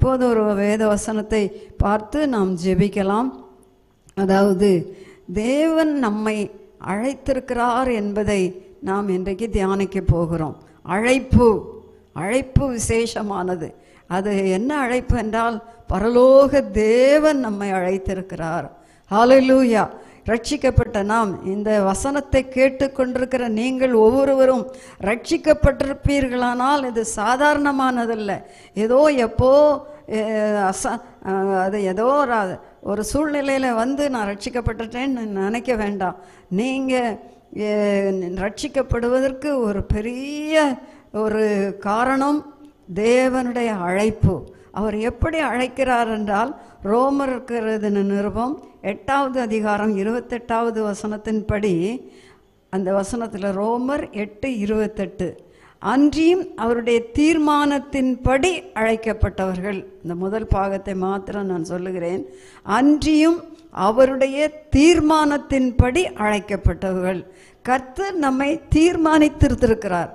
இப்போது ஒரு வேத வசனத்தை பார்த்து நாம் ஜெபிக்கலாம். அதாவது தேவன் நம்மை அழைத்திருக்கிறார் என்பதை நாம் இன்றைக்கு தியானிக்க போகிறோம். அழைப்பு அழைப்பு விசேஷமானது. அது என்ன அழைப்பு என்றால் பரலோக தேவன் நம்மை அழைத்திருக்கிறார். ஹalleluya ரட்சிக்கப்பட்ட நாம். இந்த வசனத்தை கேட்டுக்கொண்டிருக்கிற நீங்கள் ஒவ்வொருவரும் ரட்சிக்கப்பட்டிருப்பீர்களானால் இது சாதாரணமானதல்ல. ஏதோ எப்போ அச அது ஏதோ ஒரு ஒரு சூழ்நிலையில் வந்து நான் ரட்சிக்கப்பட்டுட்டேன்னு நினைக்க வேண்டாம். நீங்கள் ரட்சிக்கப்படுவதற்கு ஒரு பெரிய ஒரு காரணம் தேவனுடைய அழைப்பு. அவர் எப்படி அழைக்கிறார் என்றால் ரோமர் இருக்கிறது நிருபம் எட்டாவது அதிகாரம் இருபத்தெட்டாவது வசனத்தின்படி அந்த வசனத்தில் ரோமர் எட்டு இருபத்தெட்டு அன்றியும் அவருடைய தீர்மானத்தின்படி அழைக்கப்பட்டவர்கள். இந்த முதல் பாகத்தை மாத்திரம் நான் சொல்லுகிறேன். அன்றியும் அவருடைய தீர்மானத்தின்படி அழைக்கப்பட்டவர்கள். கர்த்தர் நம்மை தீர்மானித்திருத்திருக்கிறார்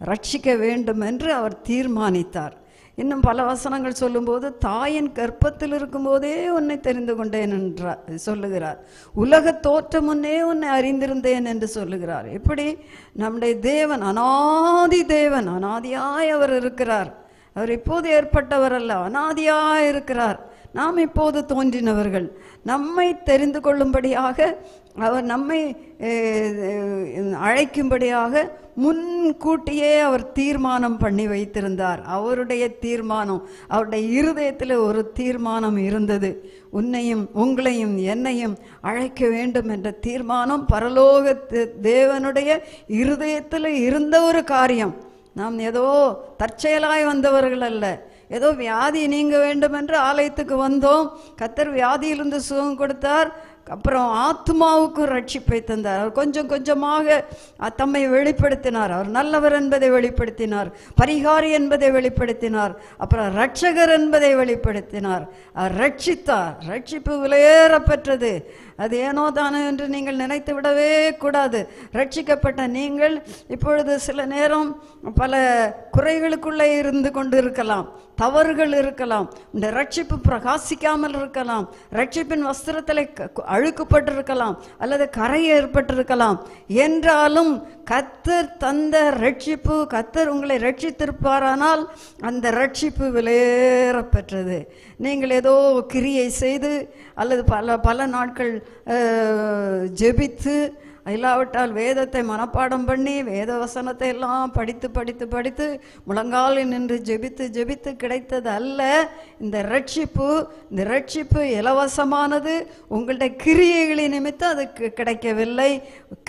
ரட்சிக்க வேண்டும் என்று அவர் தீர்மானித்தார். இன்னும் பல வசனங்கள் சொல்லும்போது தாயின் கர்ப்பத்தில் இருக்கும்போதே உன்னை தெரிந்து கொண்டேன் என்றார் சொல்லுகிறார். உலக தோற்ற முன்னே உன்னை அறிந்திருந்தேன் என்று சொல்லுகிறார். எப்படி? நம்முடைய தேவன் அனாதி தேவன் அனாதியாய் அவர் இருக்கிறார். அவர் இப்போது ஏற்பட்டவர் அல்ல அனாதியாய் இருக்கிறார். நாம் இப்போது தோன்றினவர்கள். நம்மை தெரிந்து கொள்ளும்படியாக அவர் நம்மை அழைக்கும்படியாக முன்கூட்டியே அவர் தீர்மானம் பண்ணி வைத்திருந்தார். அவருடைய தீர்மானம் அவருடைய இருதயத்தில் ஒரு தீர்மானம் இருந்தது. உன்னையும் உங்களையும் என்னையும் அழைக்க வேண்டும் என்ற தீர்மானம் பரலோக தே- தேவனுடைய இருதயத்தில் இருந்த ஒரு காரியம். நாம் ஏதோ தற்செயலாய் வந்தவர்கள் அல்ல. ஏதோ வியாதி நீங்க வேண்டும் என்று ஆலயத்துக்கு வந்தோம். கத்தர் வியாதியிலிருந்து சுகம் கொடுத்தார். அப்புறம் ஆத்மாவுக்கும் ரட்சிப்பை தந்தார். அவர் கொஞ்சம் கொஞ்சமாக தம்மை வெளிப்படுத்தினார். அவர் நல்லவர் என்பதை வெளிப்படுத்தினார். பரிகாரி என்பதை வெளிப்படுத்தினார். அப்புறம் ரட்சகர் என்பதை வெளிப்படுத்தினார். அவர் ரட்சித்தார். ரட்சிப்பு விலையேற பெற்றது அது ஏனோ தானோ என்று நீங்கள் நினைத்து விடவே கூடாது. ரட்சிக்கப்பட்ட நீங்கள் இப்பொழுது சில நேரம் பல குறைகளுக்குள்ளே இருந்து கொண்டு இருக்கலாம் தவறுகள் இருக்கலாம். இந்த ரட்சிப்பு பிரகாசிக்காமல் இருக்கலாம். ரட்சிப்பின் வஸ்திரத்தில் க- அழுக்குப்பட்டிருக்கலாம். அல்லது கரை ஏற்பட்டிருக்கலாம். என்றாலும் கத்தர் தந்த ரட்சிப்பு கத்தர் உங்களை ரட்சித்திருப்பாரானால் அந்த ரட்சிப்பு விலையேற பெற்றது நீங்கள் ஏதோ கிரியை செய்து அல்லது பல பல நாட்கள் ஜெபித்து இல்லாவிட்டால் வேதத்தை மனப்பாடம் பண்ணி வேத வசனத்தை எல்லாம் படித்து படித்து படித்து முழங்காலில் நின்று ஜெபித்து ஜெபித்து கிடைத்தது அல்ல இந்த ரட்சிப்பு இந்த ரட்சிப்பு இலவசமானது. உங்களுடைய கிரியைகளின் நிமித்தம் அது கிடைக்கவில்லை.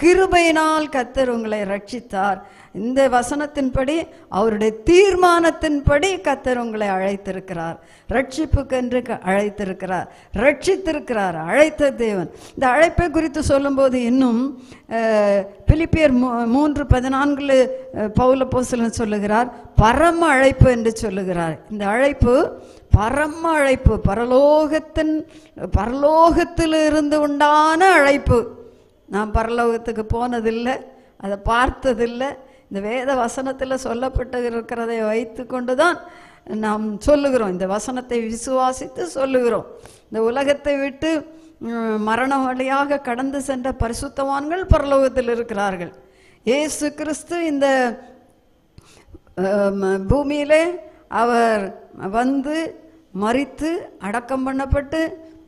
கிருபையினால் கத்தர் உங்களை ரட்சித்தார். இந்த வசனத்தின்படி அவருடைய தீர்மானத்தின்படி கத்தர் உங்களை அழைத்திருக்கிறார். ரட்சிப்புக்கென்று க- அழைத்திருக்கிறார். ரட்சித்திருக்கிறார் அழைத்த தேவன். இந்த அழைப்பை குறித்து சொல்லும்போது இன்னும் பிலிப்பியர் மூ மூன்று பதினான்கில் பௌல போசலன் சொல்லுகிறார் பரம அழைப்பு என்று சொல்லுகிறார். இந்த அழைப்பு பரம அழைப்பு பரலோகத்தின் பரலோகத்தில் இருந்து உண்டான அழைப்பு. நான் பரலோகத்துக்கு போனதில்லை அதை பார்த்ததில்லை இந்த வேத வசனத்தில் சொல்லப்பட்டு இருக்கிறதை வைத்து கொண்டு தான் நாம் சொல்லுகிறோம். இந்த வசனத்தை விசுவாசித்து சொல்லுகிறோம். இந்த உலகத்தை விட்டு மரண மரணம் வழியாக கடந்து சென்ற பரிசுத்தவான்கள் பரலோகத்தில் இருக்கிறார்கள். ஏசு கிறிஸ்து இந்த பூமியிலே அவர் வந்து மறித்து அடக்கம் பண்ணப்பட்டு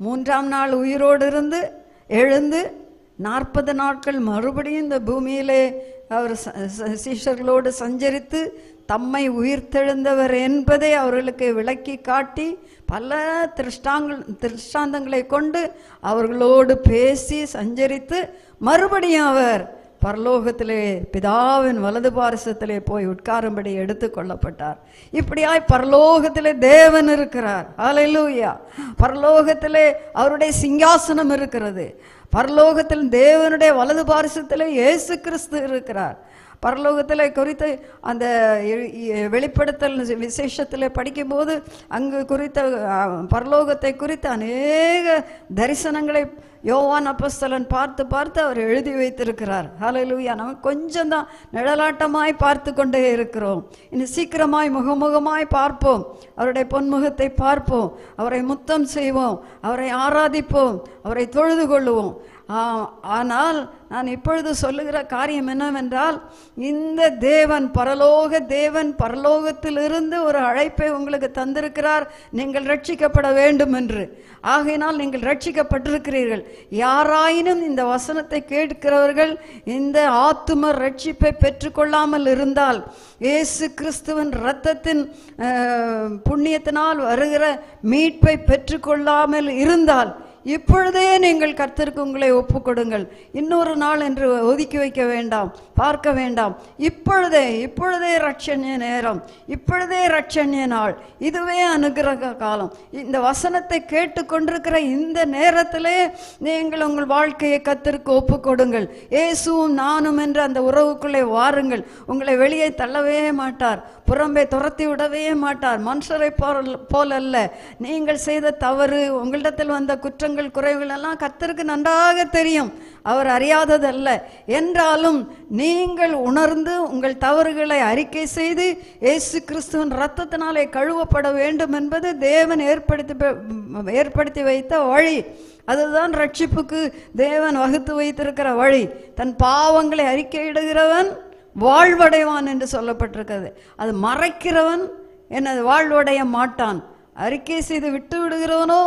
மூன்றாம் நாள் உயிரோடு இருந்து எழுந்து நாற்பது நாட்கள் மறுபடியும் இந்த பூமியிலே அவர் ச- சீஷர்களோடு சஞ்சரித்து தம்மை உயிர்த்தெழுந்தவர் என்பதை அவர்களுக்கு விளக்கி காட்டி பல திருஷ்டாங்கள் திருஷ்டாந்தங்களை கொண்டு அவர்களோடு பேசி சஞ்சரித்து மறுபடியும் அவர் பரலோகத்திலே பிதாவின் வலது பாரசத்திலே போய் உட்காரும்படி எடுத்து கொள்ளப்பட்டார். இப்படியாய் பரலோகத்திலே தேவன் இருக்கிறார். அலையிலூயா பரலோகத்திலே அவருடைய சிங்காசனம் இருக்கிறது. பரலோகத்தில் தேவனுடைய வலது பாரிசத்தில் இயேசு கிறிஸ்து இருக்கிறார். பரலோகத்தில் குறித்து அந்த வெளிப்படுத்தல் விசேஷத்தில் படிக்கும்போது அங்கு குறித்த பரலோகத்தை குறித்த அநேக தரிசனங்களை யோவான் அப்பஸ்தலன் பார்த்து பார்த்து அவர் எழுதி வைத்திருக்கிறார். ஹலலூயா நம்ம கொஞ்சம் தான் நிழலாட்டமாய் பார்த்து கொண்டே இருக்கிறோம். இனி சீக்கிரமாய் முகமுகமாய் பார்ப்போம். அவருடைய பொன்முகத்தை பார்ப்போம். அவரை முத்தம் செய்வோம். அவரை ஆராதிப்போம். அவரை தொழுது கொள்ளுவோம். ஆனால் நான் இப்பொழுது சொல்லுகிற காரியம் என்னவென்றால் இந்த தேவன் பரலோக தேவன் பரலோகத்திலிருந்து ஒரு அழைப்பை உங்களுக்கு தந்திருக்கிறார். நீங்கள் ரட்சிக்கப்பட வேண்டும் என்று. ஆகையினால் நீங்கள் ரட்சிக்கப்பட்டிருக்கிறீர்கள். யாராயினும் இந்த வசனத்தை கேட்கிறவர்கள் இந்த ஆத்தும ரட்சிப்பை பெற்றுக்கொள்ளாமல் இருந்தால் இயேசு கிறிஸ்துவின் இரத்தத்தின் புண்ணியத்தினால் வருகிற மீட்பை பெற்றுக்கொள்ளாமல் இருந்தால் இப்பொழுதே நீங்கள் கர்த்தருக்கு உங்களை ஒப்பு கொடுங்கள் இன்னொரு நாள் என்று ஒதுக்கி வைக்க வேண்டாம் பார்க்க வேண்டாம். இப்பொழுதே இப்பொழுதே ரட்சண்ய நேரம் இப்பொழுதே ரட்சண்ய நாள். இதுவே அனுகிரக காலம். இந்த வசனத்தை கேட்டுக்கொண்டிருக்கிற இந்த நேரத்திலே நீங்கள் உங்கள் வாழ்க்கையை கர்த்தருக்கு ஒப்புக்கொடுங்கள். ஏசுவும் நானும் என்று அந்த உறவுக்குள்ளே வாருங்கள். உங்களை வெளியே தள்ளவே மாட்டார் புறம்பே துரத்தி விடவே மாட்டார். மனுஷரை போல் போலல்ல. நீங்கள் செய்த தவறு உங்களிடத்தில் வந்த குற்றங்கள் குறைவுகள் எல்லாம் கத்தருக்கு நன்றாக தெரியும். அவர் அறியாததல்ல. என்றாலும் நீங்கள் உணர்ந்து உங்கள் தவறுகளை அறிக்கை செய்து இயேசு கிறிஸ்துவின் இரத்தத்தினாலே கழுவப்பட வேண்டும் என்பது தேவன் ஏற்படுத்தி ஏற்படுத்தி வைத்த வழி. அதுதான் ரட்சிப்புக்கு தேவன் வகுத்து வைத்திருக்கிற வழி. தன் பாவங்களை அறிக்கையிடுகிறவன் வாழ்வடைவான் என்று சொல்லப்பட்டிருக்கிறது. அது மறைக்கிறவன் என்னது வாழ்வடைய மாட்டான். அறிக்கை செய்து விட்டு விடுகிறவனோ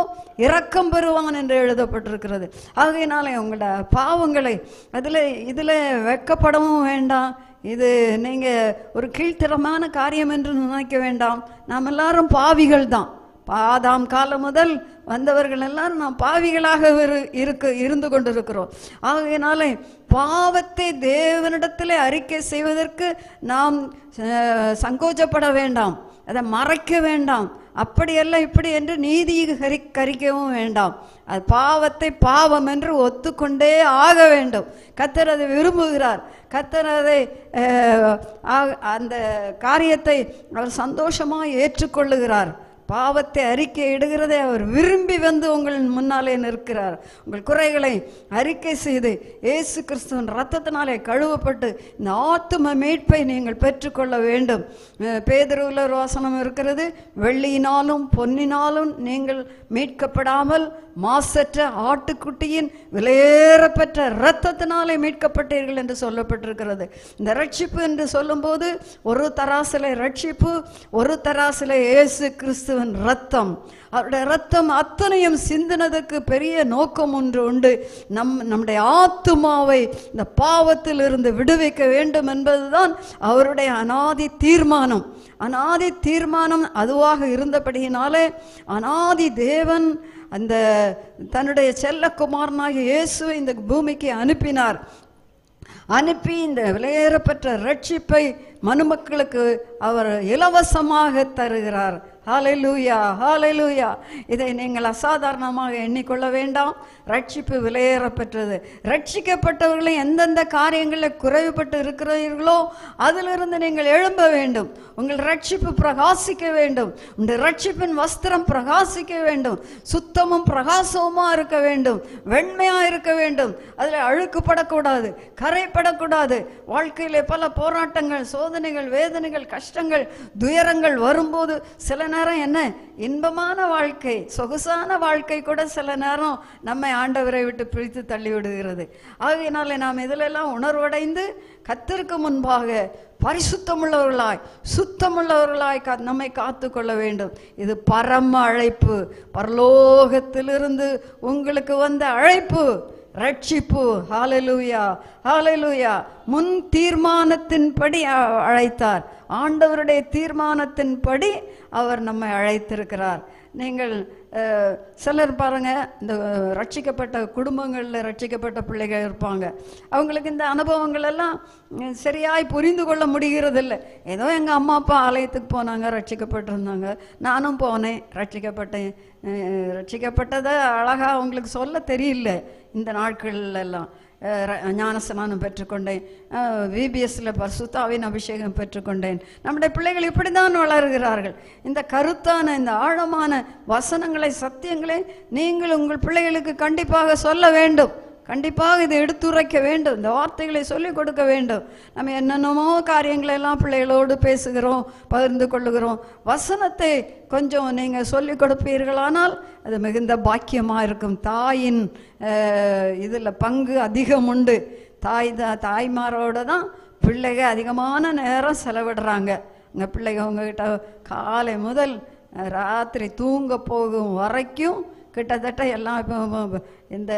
இரக்கம் பெறுவான் என்று எழுதப்பட்டிருக்கிறது. ஆகையினாலே உங்களோட பாவங்களை அதில் இதில் வெக்கப்படவும் வேண்டாம். இது நீங்கள் ஒரு கீழ்த்தரமான காரியம் என்று நினைக்க வேண்டாம். நாம் எல்லாரும் பாவிகள் தான். ஆதாம் காலம் முதல் வந்தவர்கள் எல்லாரும் நாம் பாவிகளாக இருக்கு இருந்து கொண்டிருக்கிறோம். ஆகையினாலே பாவத்தை தேவனிடத்தில் அறிக்கை செய்வதற்கு நாம் சங்கோச்சப்பட வேண்டாம். அதை மறைக்க வேண்டாம். அப்படியல்ல இப்படி என்று நீதி கரி கரிக்கவும் வேண்டாம். அது பாவத்தை பாவம் என்று ஒத்துக்கொண்டே ஆக வேண்டும். கத்தர் அதை விரும்புகிறார். கத்தர் அதை ஆ- அந்த காரியத்தை அவர் சந்தோஷமாக ஏற்றுக்கொள்ளுகிறார். பாவத்தை அறிக்கை இடுகிறதை அவர் விரும்பி வந்து உங்களின் முன்னாலே நிற்கிறார். உங்கள் குறைகளை அறிக்கை செய்து இயேசு கிறிஸ்துவின் ரத்தத்தினாலே கழுவப்பட்டு இந்த ஆத்தும மீட்பை நீங்கள் பெற்றுக்கொள்ள வேண்டும். பேதருவில் பேதுருவில் ஒரு வசனம் இருக்கிறது வெள்ளியினாலும் பொன்னினாலும் நீங்கள் மீட்கப்படாமல் மாசற்ற ஆட்டுக்குட்டியின் விலையேறப்பெற்ற இரத்தத்தினாலே மீட்கப்பட்டீர்கள் என்று சொல்லப்பட்டிருக்கிறது. இந்த ரட்சிப்பு என்று சொல்லும்போது ஒரு தராசில ரட்சிப்பு ஒரு தராசில இயேசு கிறிஸ்துவின் ரத்தம் அவருடைய ரத்தம் அத்தனையும் சிந்தினதுக்கு பெரிய நோக்கம் ஒன்று உண்டு. நம் நம்முடைய ஆத்துமாவை இந்த பாவத்தில் இருந்து விடுவிக்க வேண்டும் என்பதுதான் அவருடைய அனாதி தீர்மானம். அனாதி தீர்மானம் அதுவாக இருந்தபடியினாலே அனாதி தேவன் அந்த தன்னுடைய செல்லக்குமாரனாகிய இயேசுவை இந்த பூமிக்கு அனுப்பினார். அனுப்பி இந்த விலையேறப்பெற்ற ரட்சிப்பை மனுமக்களுக்கு அவர் இலவசமாக தருகிறார். ஹalleluya ஹalleluya இதை நீங்கள் அசாதாரணமாக எண்ணிக்கொள்ள வேண்டாம். ரட்சிப்பு விலையேறப்பெற்றது. ரட்சிக்கப்பட்டவர்களும் எந்தெந்த காரியங்களில் குறைவுபட்டு இருக்கிறீர்களோ அதிலிருந்து நீங்கள் எழும்ப வேண்டும். உங்கள் ரட்சிப்பு பிரகாசிக்க வேண்டும். உங்கள் ரட்சிப்பின் வஸ்திரம் பிரகாசிக்க வேண்டும். சுத்தமும் பிரகாசமுமாக இருக்க வேண்டும். வெண்மையாக இருக்க வேண்டும். அதில் அழுக்குப்படக்கூடாது கரைப்படக்கூடாது. வாழ்க்கையிலே பல போராட்டங்கள் சோதனைகள் வேதனைகள் கஷ்டங்கள் துயரங்கள் வரும்போது சில நேரம் என்ன? இன்பமான வாழ்க்கை சொகுசான வாழ்க்கை கூட சில நேரம் நம்மை ஆண்டவரை விட்டு பிரித்து தள்ளி விடுகிறது நாம் இதிலெல்லாம் உணர்வடைந்து கத்திற்கு முன்பாக பரிசுத்தமுள்ளவர்களாய் சுத்தமுள்ளவர்களாய் கா- நம்மை காத்து கொள்ள வேண்டும். இது பரம அழைப்பு. பரலோகத்திலிருந்து உங்களுக்கு வந்த அழைப்பு. ரட்சிப்பு. ஹாலலூயா ஹாலலூயா முன் தீர்மானத்தின்படி அ- அழைத்தார். ஆண்டவருடைய தீர்மானத்தின்படி அவர் நம்மை அழைத்திருக்கிறார். நீங்கள் சிலர் பாருங்க இந்த ரட்சிக்கப்பட்ட குடும்பங்களில் ரட்சிக்கப்பட்ட பிள்ளைகள் இருப்பாங்க. அவங்களுக்கு இந்த அனுபவங்கள் எல்லாம் சரியாய் புரிந்து கொள்ள முடிகிறதில்ல. ஏதோ எங்கள் அம்மா அப்பா ஆலயத்துக்கு போனாங்க ரட்சிக்கப்பட்டிருந்தாங்க. நானும் போனேன் ரட்சிக்கப்பட்டேன். ரட்சிக்கப்பட்டதை அழகாக அவங்களுக்கு சொல்ல தெரியல இந்த நாட்கள்லாம் ஞானசமானம் பெற்றுக்கொண்டேன் விபிஎஸ்ல பரிசுத்தாவின் அபிஷேகம் பெற்றுக்கொண்டேன் நம்முடைய பிள்ளைகள் இப்படிதான் வளர்கிறார்கள் இந்த கருத்தான இந்த ஆழமான வசனங்களை சத்தியங்களை நீங்கள் உங்கள் பிள்ளைகளுக்கு கண்டிப்பாக சொல்ல வேண்டும் கண்டிப்பாக இதை எடுத்துரைக்க வேண்டும். இந்த வார்த்தைகளை சொல்லிக் கொடுக்க வேண்டும். நம்ம என்னென்னமோ காரியங்களை எல்லாம் பிள்ளைகளோடு பேசுகிறோம் பகிர்ந்து கொள்ளுகிறோம். வசனத்தை கொஞ்சம் நீங்கள் சொல்லிக் கொடுப்பீர்களானால் அது மிகுந்த பாக்கியமாக இருக்கும். தாயின் இதில் பங்கு அதிகம் உண்டு. தாய் தான் தாய்மாரோட தான் பிள்ளைங்க அதிகமான நேரம் செலவிடுறாங்க. உங்கள் பிள்ளைங்க உங்ககிட்ட காலை முதல் ராத்திரி தூங்க போகும் வரைக்கும் கிட்டத்தட்ட எல்லாம் இப்போ இந்த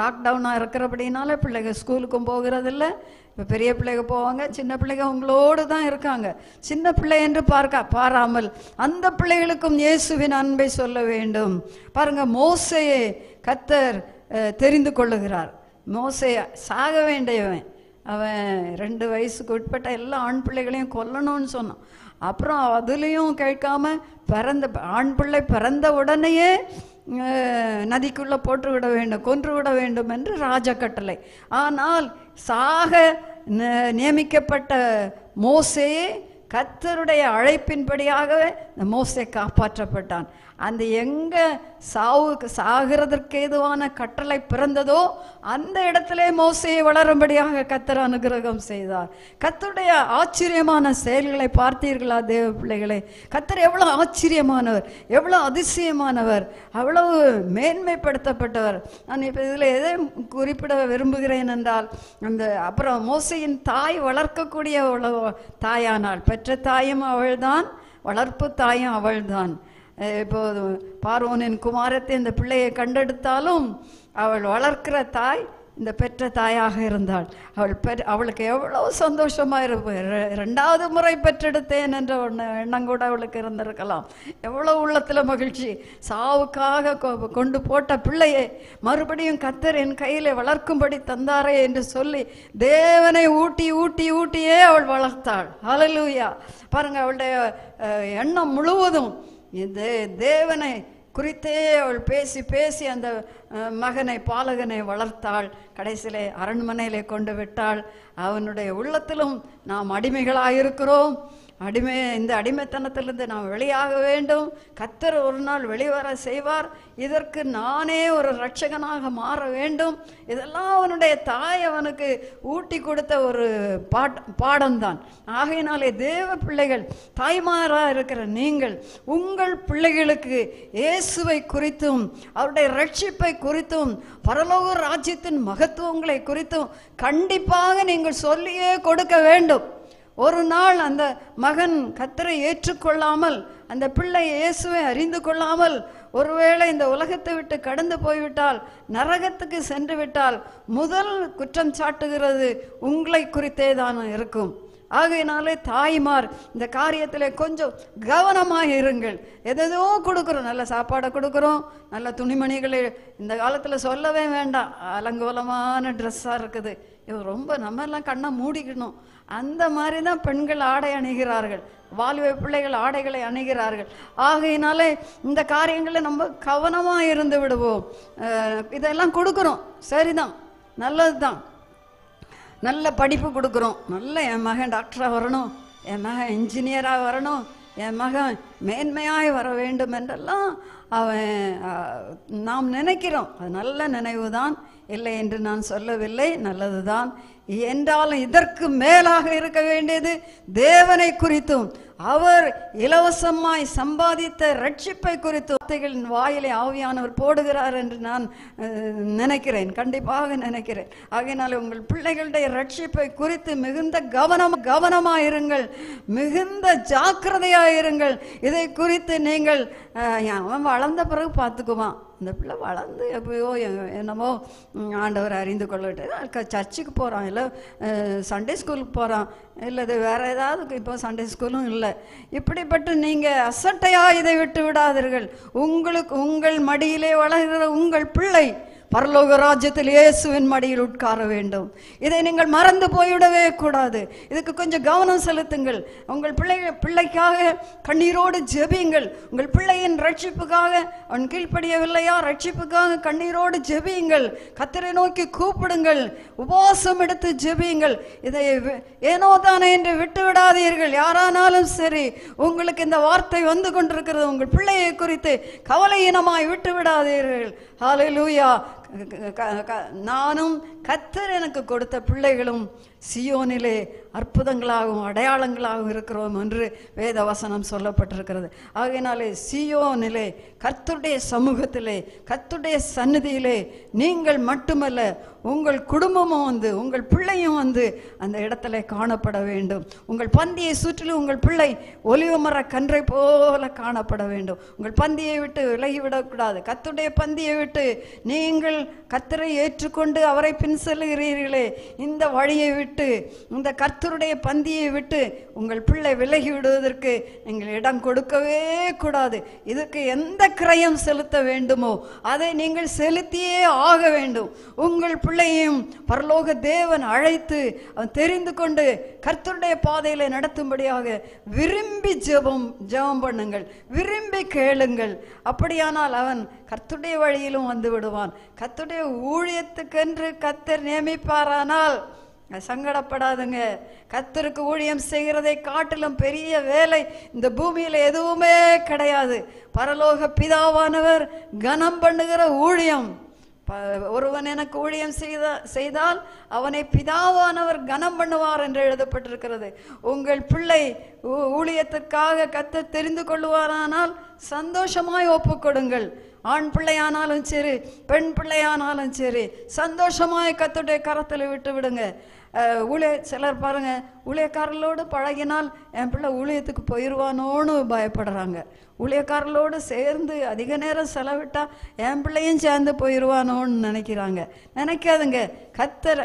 லாக்டவுனாக இருக்கிறபடினால பிள்ளைங்க ஸ்கூலுக்கும் போகிறதில்ல. இப்போ பெரிய பிள்ளைங்க போவாங்க சின்ன பிள்ளைங்க உங்களோடு தான் இருக்காங்க. சின்ன பிள்ளை என்று பார்க்க பாராமல் அந்த பிள்ளைகளுக்கும் இயேசுவின் அன்பை சொல்ல வேண்டும். பாருங்க மோசையை கத்தர் தெரிந்து கொள்ளுகிறார். மோசே சாக வேண்டியவன். அவன் ரெண்டு வயசுக்கு உட்பட்ட எல்லா ஆண் பிள்ளைகளையும் கொல்லணும்னு சொன்னான். அப்புறம் அதுலேயும் கேட்காம பிறந்த ஆண் பிள்ளை பிறந்த உடனேயே நதிக்குள்ளே போட்டுவிட வேண்டும் கொன்று விட வேண்டும் என்று ராஜ கட்டளை ஆனால் சாக ந- நியமிக்கப்பட்ட மோசையே கத்தருடைய அழைப்பின்படியாகவே இந்த மோசே காப்பாற்றப்பட்டான். அந்த எங்க சாவுக்கு சாகிறதற்கு ஏதுவான கட்டளை பிறந்ததோ அந்த இடத்திலே மோசையை வளரும்படியாக கத்தர் அனுகிரகம் செய்தார். கத்தருடைய ஆச்சரியமான செயல்களை பார்த்தீர்களா தேவ பிள்ளைகளே? கத்தர் எவ்வளவு ஆச்சரியமானவர் எவ்வளவு அதிசயமானவர் அவ்வளவு மேன்மைப்படுத்தப்பட்டவர். நான் இப்போ இதில் எதை குறிப்பிட விரும்புகிறேன் என்றால் அந்த அப்புறம் மோசையின் தாய் வளர்க்கக்கூடிய அவ்வளவு தாயானாள் பெற்ற தாயும் அவள்தான் வளர்ப்பு தாயும் அவள்தான். இப்போ இப்போது பார்வோனின் குமாரத்தை இந்த பிள்ளையை கண்டெடுத்தாலும் அவள் வளர்க்கிற தாய் இந்த பெற்ற தாயாக இருந்தாள். அவள் பெற் அவளுக்கு எவ்வளோ சந்தோஷமாக இருப்பு ரெ- ரெண்டாவது முறை பெற்றெடுத்தேன் என்ற ஒன்று எண்ணம் கூட அவளுக்கு இருந்திருக்கலாம். எவ்வளோ உள்ளத்தில் மகிழ்ச்சி. சாவுக்காக கொ- கொண்டு போட்ட பிள்ளையை மறுபடியும் கத்தர் என் கையில் வளர்க்கும்படி தந்தாரே என்று சொல்லி தேவனை ஊட்டி ஊட்டி ஊட்டியே அவள் வளர்த்தாள். அலலூயா பாருங்க அவளுடைய எண்ணம் முழுவதும் இந்த தேவனை குறித்தே அவள் பேசி பேசி அந்த மகனை பாலகனை வளர்த்தாள். கடைசியிலே அரண்மனையிலே கொண்டு விட்டாள். அவனுடைய உள்ளத்திலும் நாம் அடிமைகளாக இருக்கிறோம் அடிமை இந்த அடிமைத்தனத்திலிருந்து நாம் வெளியாக வேண்டும். கத்தர் ஒரு நாள் வெளிவர செய்வார். இதற்கு நானே ஒரு ரட்சகனாக மாற வேண்டும். இதெல்லாம் அவனுடைய தாய் அவனுக்கு ஊட்டி கொடுத்த ஒரு பாட் பாடம்தான். ஆகையினாலே தேவ பிள்ளைகள் தாய்மாராக இருக்கிற நீங்கள் உங்கள் பிள்ளைகளுக்கு இயேசுவை குறித்தும் அவருடைய ரட்சிப்பை குறித்தும் பரலோக ராஜ்யத்தின் மகத்துவங்களை குறித்தும் கண்டிப்பாக நீங்கள் சொல்லியே கொடுக்க வேண்டும். ஒரு நாள் அந்த மகன் கத்தரை ஏற்றுக்கொள்ளாமல் அந்த பிள்ளை இயேசுவை அறிந்து கொள்ளாமல் ஒருவேளை இந்த உலகத்தை விட்டு கடந்து போய்விட்டால் நரகத்துக்கு சென்று விட்டால் முதல் குற்றம் சாட்டுகிறது உங்களை குறித்தே தான் இருக்கும். ஆகையினாலே தாய்மார் இந்த காரியத்தில் கொஞ்சம் கவனமாக இருங்கள். எதோ கொடுக்குறோம் நல்ல சாப்பாடை கொடுக்குறோம் நல்ல துணிமணிகளை இந்த காலத்தில் சொல்லவே வேண்டாம். அலங்கோலமான ட்ரெஸ்ஸாக இருக்குது. இது ரொம்ப நம்ம எல்லாம் கண்ணை மூடிக்கணும். அந்த மாதிரி தான் பெண்கள் ஆடை அணிகிறார்கள். வாலிப பிள்ளைகள் ஆடைகளை அணிகிறார்கள். ஆகையினாலே இந்த காரியங்களை நம்ம கவனமாக இருந்து விடுவோம். இதெல்லாம் கொடுக்குறோம். சரிதான். நல்லது தான் நல்ல படிப்பு கொடுக்குறோம். நல்ல என் மகன் டாக்டராக வரணும். என் மகன் இன்ஜினியராக வரணும். என் மகன் மேன்மையாய் வர வேண்டும் என்றெல்லாம் அவன் நாம் நினைக்கிறோம். அது நல்ல நினைவு தான் இல்லை என்று நான் சொல்லவில்லை. நல்லதுதான். என்றாலும் இதற்கு மேலாக இருக்க வேண்டியது தேவனை குறித்தும் அவர் இலவசமாய் சம்பாதித்த ரட்சிப்பை குறித்து வார்த்தைகளின் வாயிலை ஆவியானவர் போடுகிறார் என்று நான் நினைக்கிறேன். கண்டிப்பாக நினைக்கிறேன். ஆகையினால் உங்கள் பிள்ளைகளுடைய ரட்சிப்பை குறித்து மிகுந்த கவனம் கவனமாக இருங்கள் மிகுந்த ஜாக்கிரதையாக இருங்கள் இதை குறித்து நீங்கள் அவன் வளர்ந்த பிறகு பார்த்துக்குவான். இந்த பிள்ளை வளர்ந்து எப்பயோ என்னமோ ஆண்டவர் அறிந்து கொள்ளட்டு சர்ச்சுக்கு போகிறான் இல்லை சண்டே ஸ்கூலுக்கு போகிறான் இல்லை இது வேற ஏதாவது இப்போ சண்டே ஸ்கூலும் இல்லை. இப்படிப்பட்டு நீங்கள் அசட்டையாக இதை விட்டு விடாதீர்கள். உங்களுக்கு உங்கள் மடியிலே வளர்கிற உங்கள் பிள்ளை பரலோக ராஜ்யத்தில் இயேசுவின் மடியில் உட்கார வேண்டும். இதை நீங்கள் மறந்து போய்விடவே கூடாது. இதுக்கு கொஞ்சம் கவனம் செலுத்துங்கள். உங்கள் பிள்ளை பிள்ளைக்காக கண்ணீரோடு ஜெபியுங்கள். உங்கள் பிள்ளையின் ரட்சிப்புக்காக அவன் கீழ்ப்படியவில்லையா? ரட்சிப்புக்காக கண்ணீரோடு ஜெபியுங்கள். கத்தரை நோக்கி கூப்பிடுங்கள். உபவாசம் எடுத்து ஜெபியுங்கள். இதை ஏனோ தானே என்று விட்டு விடாதீர்கள் யாரானாலும் சரி உங்களுக்கு இந்த வார்த்தை வந்து கொண்டிருக்கிறது. உங்கள் பிள்ளையை குறித்து கவலையினமாய் விட்டு விடாதீர்கள் ஹalleluya. லூயா நானும் கத்தர் எனக்கு கொடுத்த பிள்ளைகளும் சியோனிலே அற்புதங்களாகவும் அடையாளங்களாகவும் இருக்கிறோம் என்று வேத வசனம் சொல்லப்பட்டிருக்கிறது. ஆகையினாலே சியோனிலே கர்த்துடைய சமூகத்திலே கர்த்துடைய சந்நிதியிலே நீங்கள் மட்டுமல்ல உங்கள் குடும்பமும் வந்து உங்கள் பிள்ளையும் வந்து அந்த இடத்துல காணப்பட வேண்டும். உங்கள் பந்தியை சுற்றிலும் உங்கள் பிள்ளை ஒலிவு மர கன்றை போல காணப்பட வேண்டும். உங்கள் பந்தியை விட்டு விலகி விடக்கூடாது. கத்துடைய பந்தியை விட்டு நீங்கள் கத்தரை ஏற்றுக்கொண்டு அவரை பின் செல்கிறீர்களே இந்த வழியை விட்டு இந்த கர்த்தருடைய பந்தியை விட்டு உங்கள் பிள்ளை விலகி விடுவதற்கு நீங்கள் இடம் கொடுக்கவே கூடாது. இதுக்கு எந்த கிரயம் செலுத்த வேண்டுமோ அதை நீங்கள் செலுத்தியே ஆக வேண்டும். உங்கள் பிள்ளையும் பரலோக தேவன் அழைத்து அவன் தெரிந்து கொண்டு கர்த்தருடைய பாதையில நடத்தும்படியாக விரும்பி ஜெபம் ஜெபம் பண்ணுங்கள். விரும்பி கேளுங்கள். அப்படியானால் அவன் கர்த்துடைய வழியிலும் வந்து விடுவான். கர்த்துடைய ஊழியத்துக்கென்று கத்தர் நியமிப்பாரானால் சங்கடப்படாதுங்க. கத்தருக்கு ஊழியம் செய்கிறதை காட்டிலும் பெரிய வேலை இந்த பூமியில் எதுவுமே கிடையாது. பரலோக பிதாவானவர் கனம் பண்ணுகிற ஊழியம். ப- ஒருவன் எனக்கு ஊழியம் செய்த செய்தால் அவனை பிதாவானவர் கனம் பண்ணுவார் என்று எழுதப்பட்டிருக்கிறது. உங்கள் பிள்ளை ஊ- ஊழியத்திற்காக கத்த தெரிந்து கொள்வாரானால் சந்தோஷமாய் ஒப்புக்கொடுங்கள். ஆண் பிள்ளையானாலும் சரி பெண் பிள்ளையானாலும் சரி சந்தோஷமாய் கத்துடைய கரத்தில் விட்டு விடுங்க. ஊழிய சிலர் பாருங்க ஊழியக்காரர்களோடு பழகினால் என் பிள்ளை ஊழியத்துக்கு போயிடுவானோன்னு பயப்படுறாங்க. ஊழியக்காரர்களோடு சேர்ந்து அதிக நேரம் செலவிட்டால் என் பிள்ளையும் சேர்ந்து போயிடுவானோன்னு நினைக்கிறாங்க. நினைக்காதுங்க. கத்தர்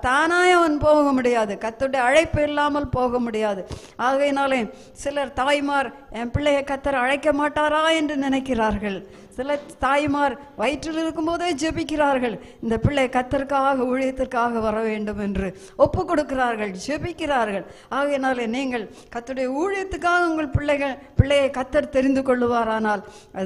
தானாக அவன் போக முடியாது. கத்தருடைய அழைப்பு இல்லாமல் போக முடியாது. ஆகையினாலே சிலர் தாய்மார் என் பிள்ளையை கத்தர் அழைக்க மாட்டாரா என்று நினைக்கிறார்கள். சில தாய்மார் வயிற்றில் இருக்கும்போதே ஜெபிக்கிறார்கள். இந்த பிள்ளை கத்தருக்காக ஊழியத்திற்காக வர வேண்டும் என்று ஒப்பு கொடுக்கிறார்கள் ஜெபிக்கிறார்கள். ஆகையினாலே நீங்கள் கத்துடைய ஊழியத்துக்காக உங்கள் பிள்ளைகள் பிள்ளையை கத்தர் தெரிந்து கொள்ளுவாரானால்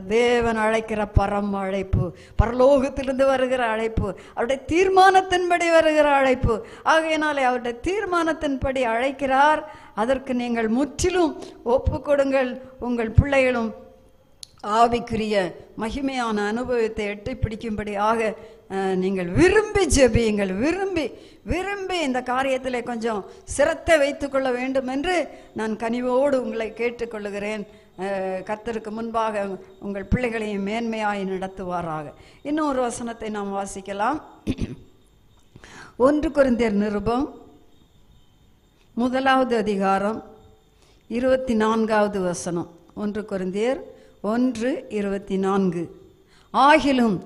தேவன் அழைக்கிற பரம் அழைப்பு பரலோகத்திலிருந்து வருகிற அழைப்பு அவருடைய தீர்மானத்தின்படி வருகிற அழைப்பு. ஆகையினாலே அவருடைய தீர்மானத்தின்படி அழைக்கிறார். அதற்கு நீங்கள் முற்றிலும் ஒப்பு கொடுங்கள். உங்கள் பிள்ளைகளும் ஆவிக்குரிய மகிமையான அனுபவத்தை எட்டி பிடிக்கும்படியாக நீங்கள் விரும்பி ஜெபியுங்கள். விரும்பி விரும்பி இந்த காரியத்தில் கொஞ்சம் சிரத்தை வைத்துக்கொள்ள வேண்டும் என்று நான் கனிவோடு உங்களை கேட்டுக்கொள்ளுகிறேன். அஹ், கர்த்தருக்கு முன்பாக உங்கள் பிள்ளைகளையும் மேன்மையாய் நடத்துவாராக. இன்னும் ஒரு வசனத்தை நாம் வாசிக்கலாம். ஒன்று குருந்தியர் நிருபம் முதலாவது அதிகாரம் இருபத்தி நான்காவது வசனம். ஒன்று குருந்தியர் ஒன்று இருபத்தி நான்கு. ஆகிலும்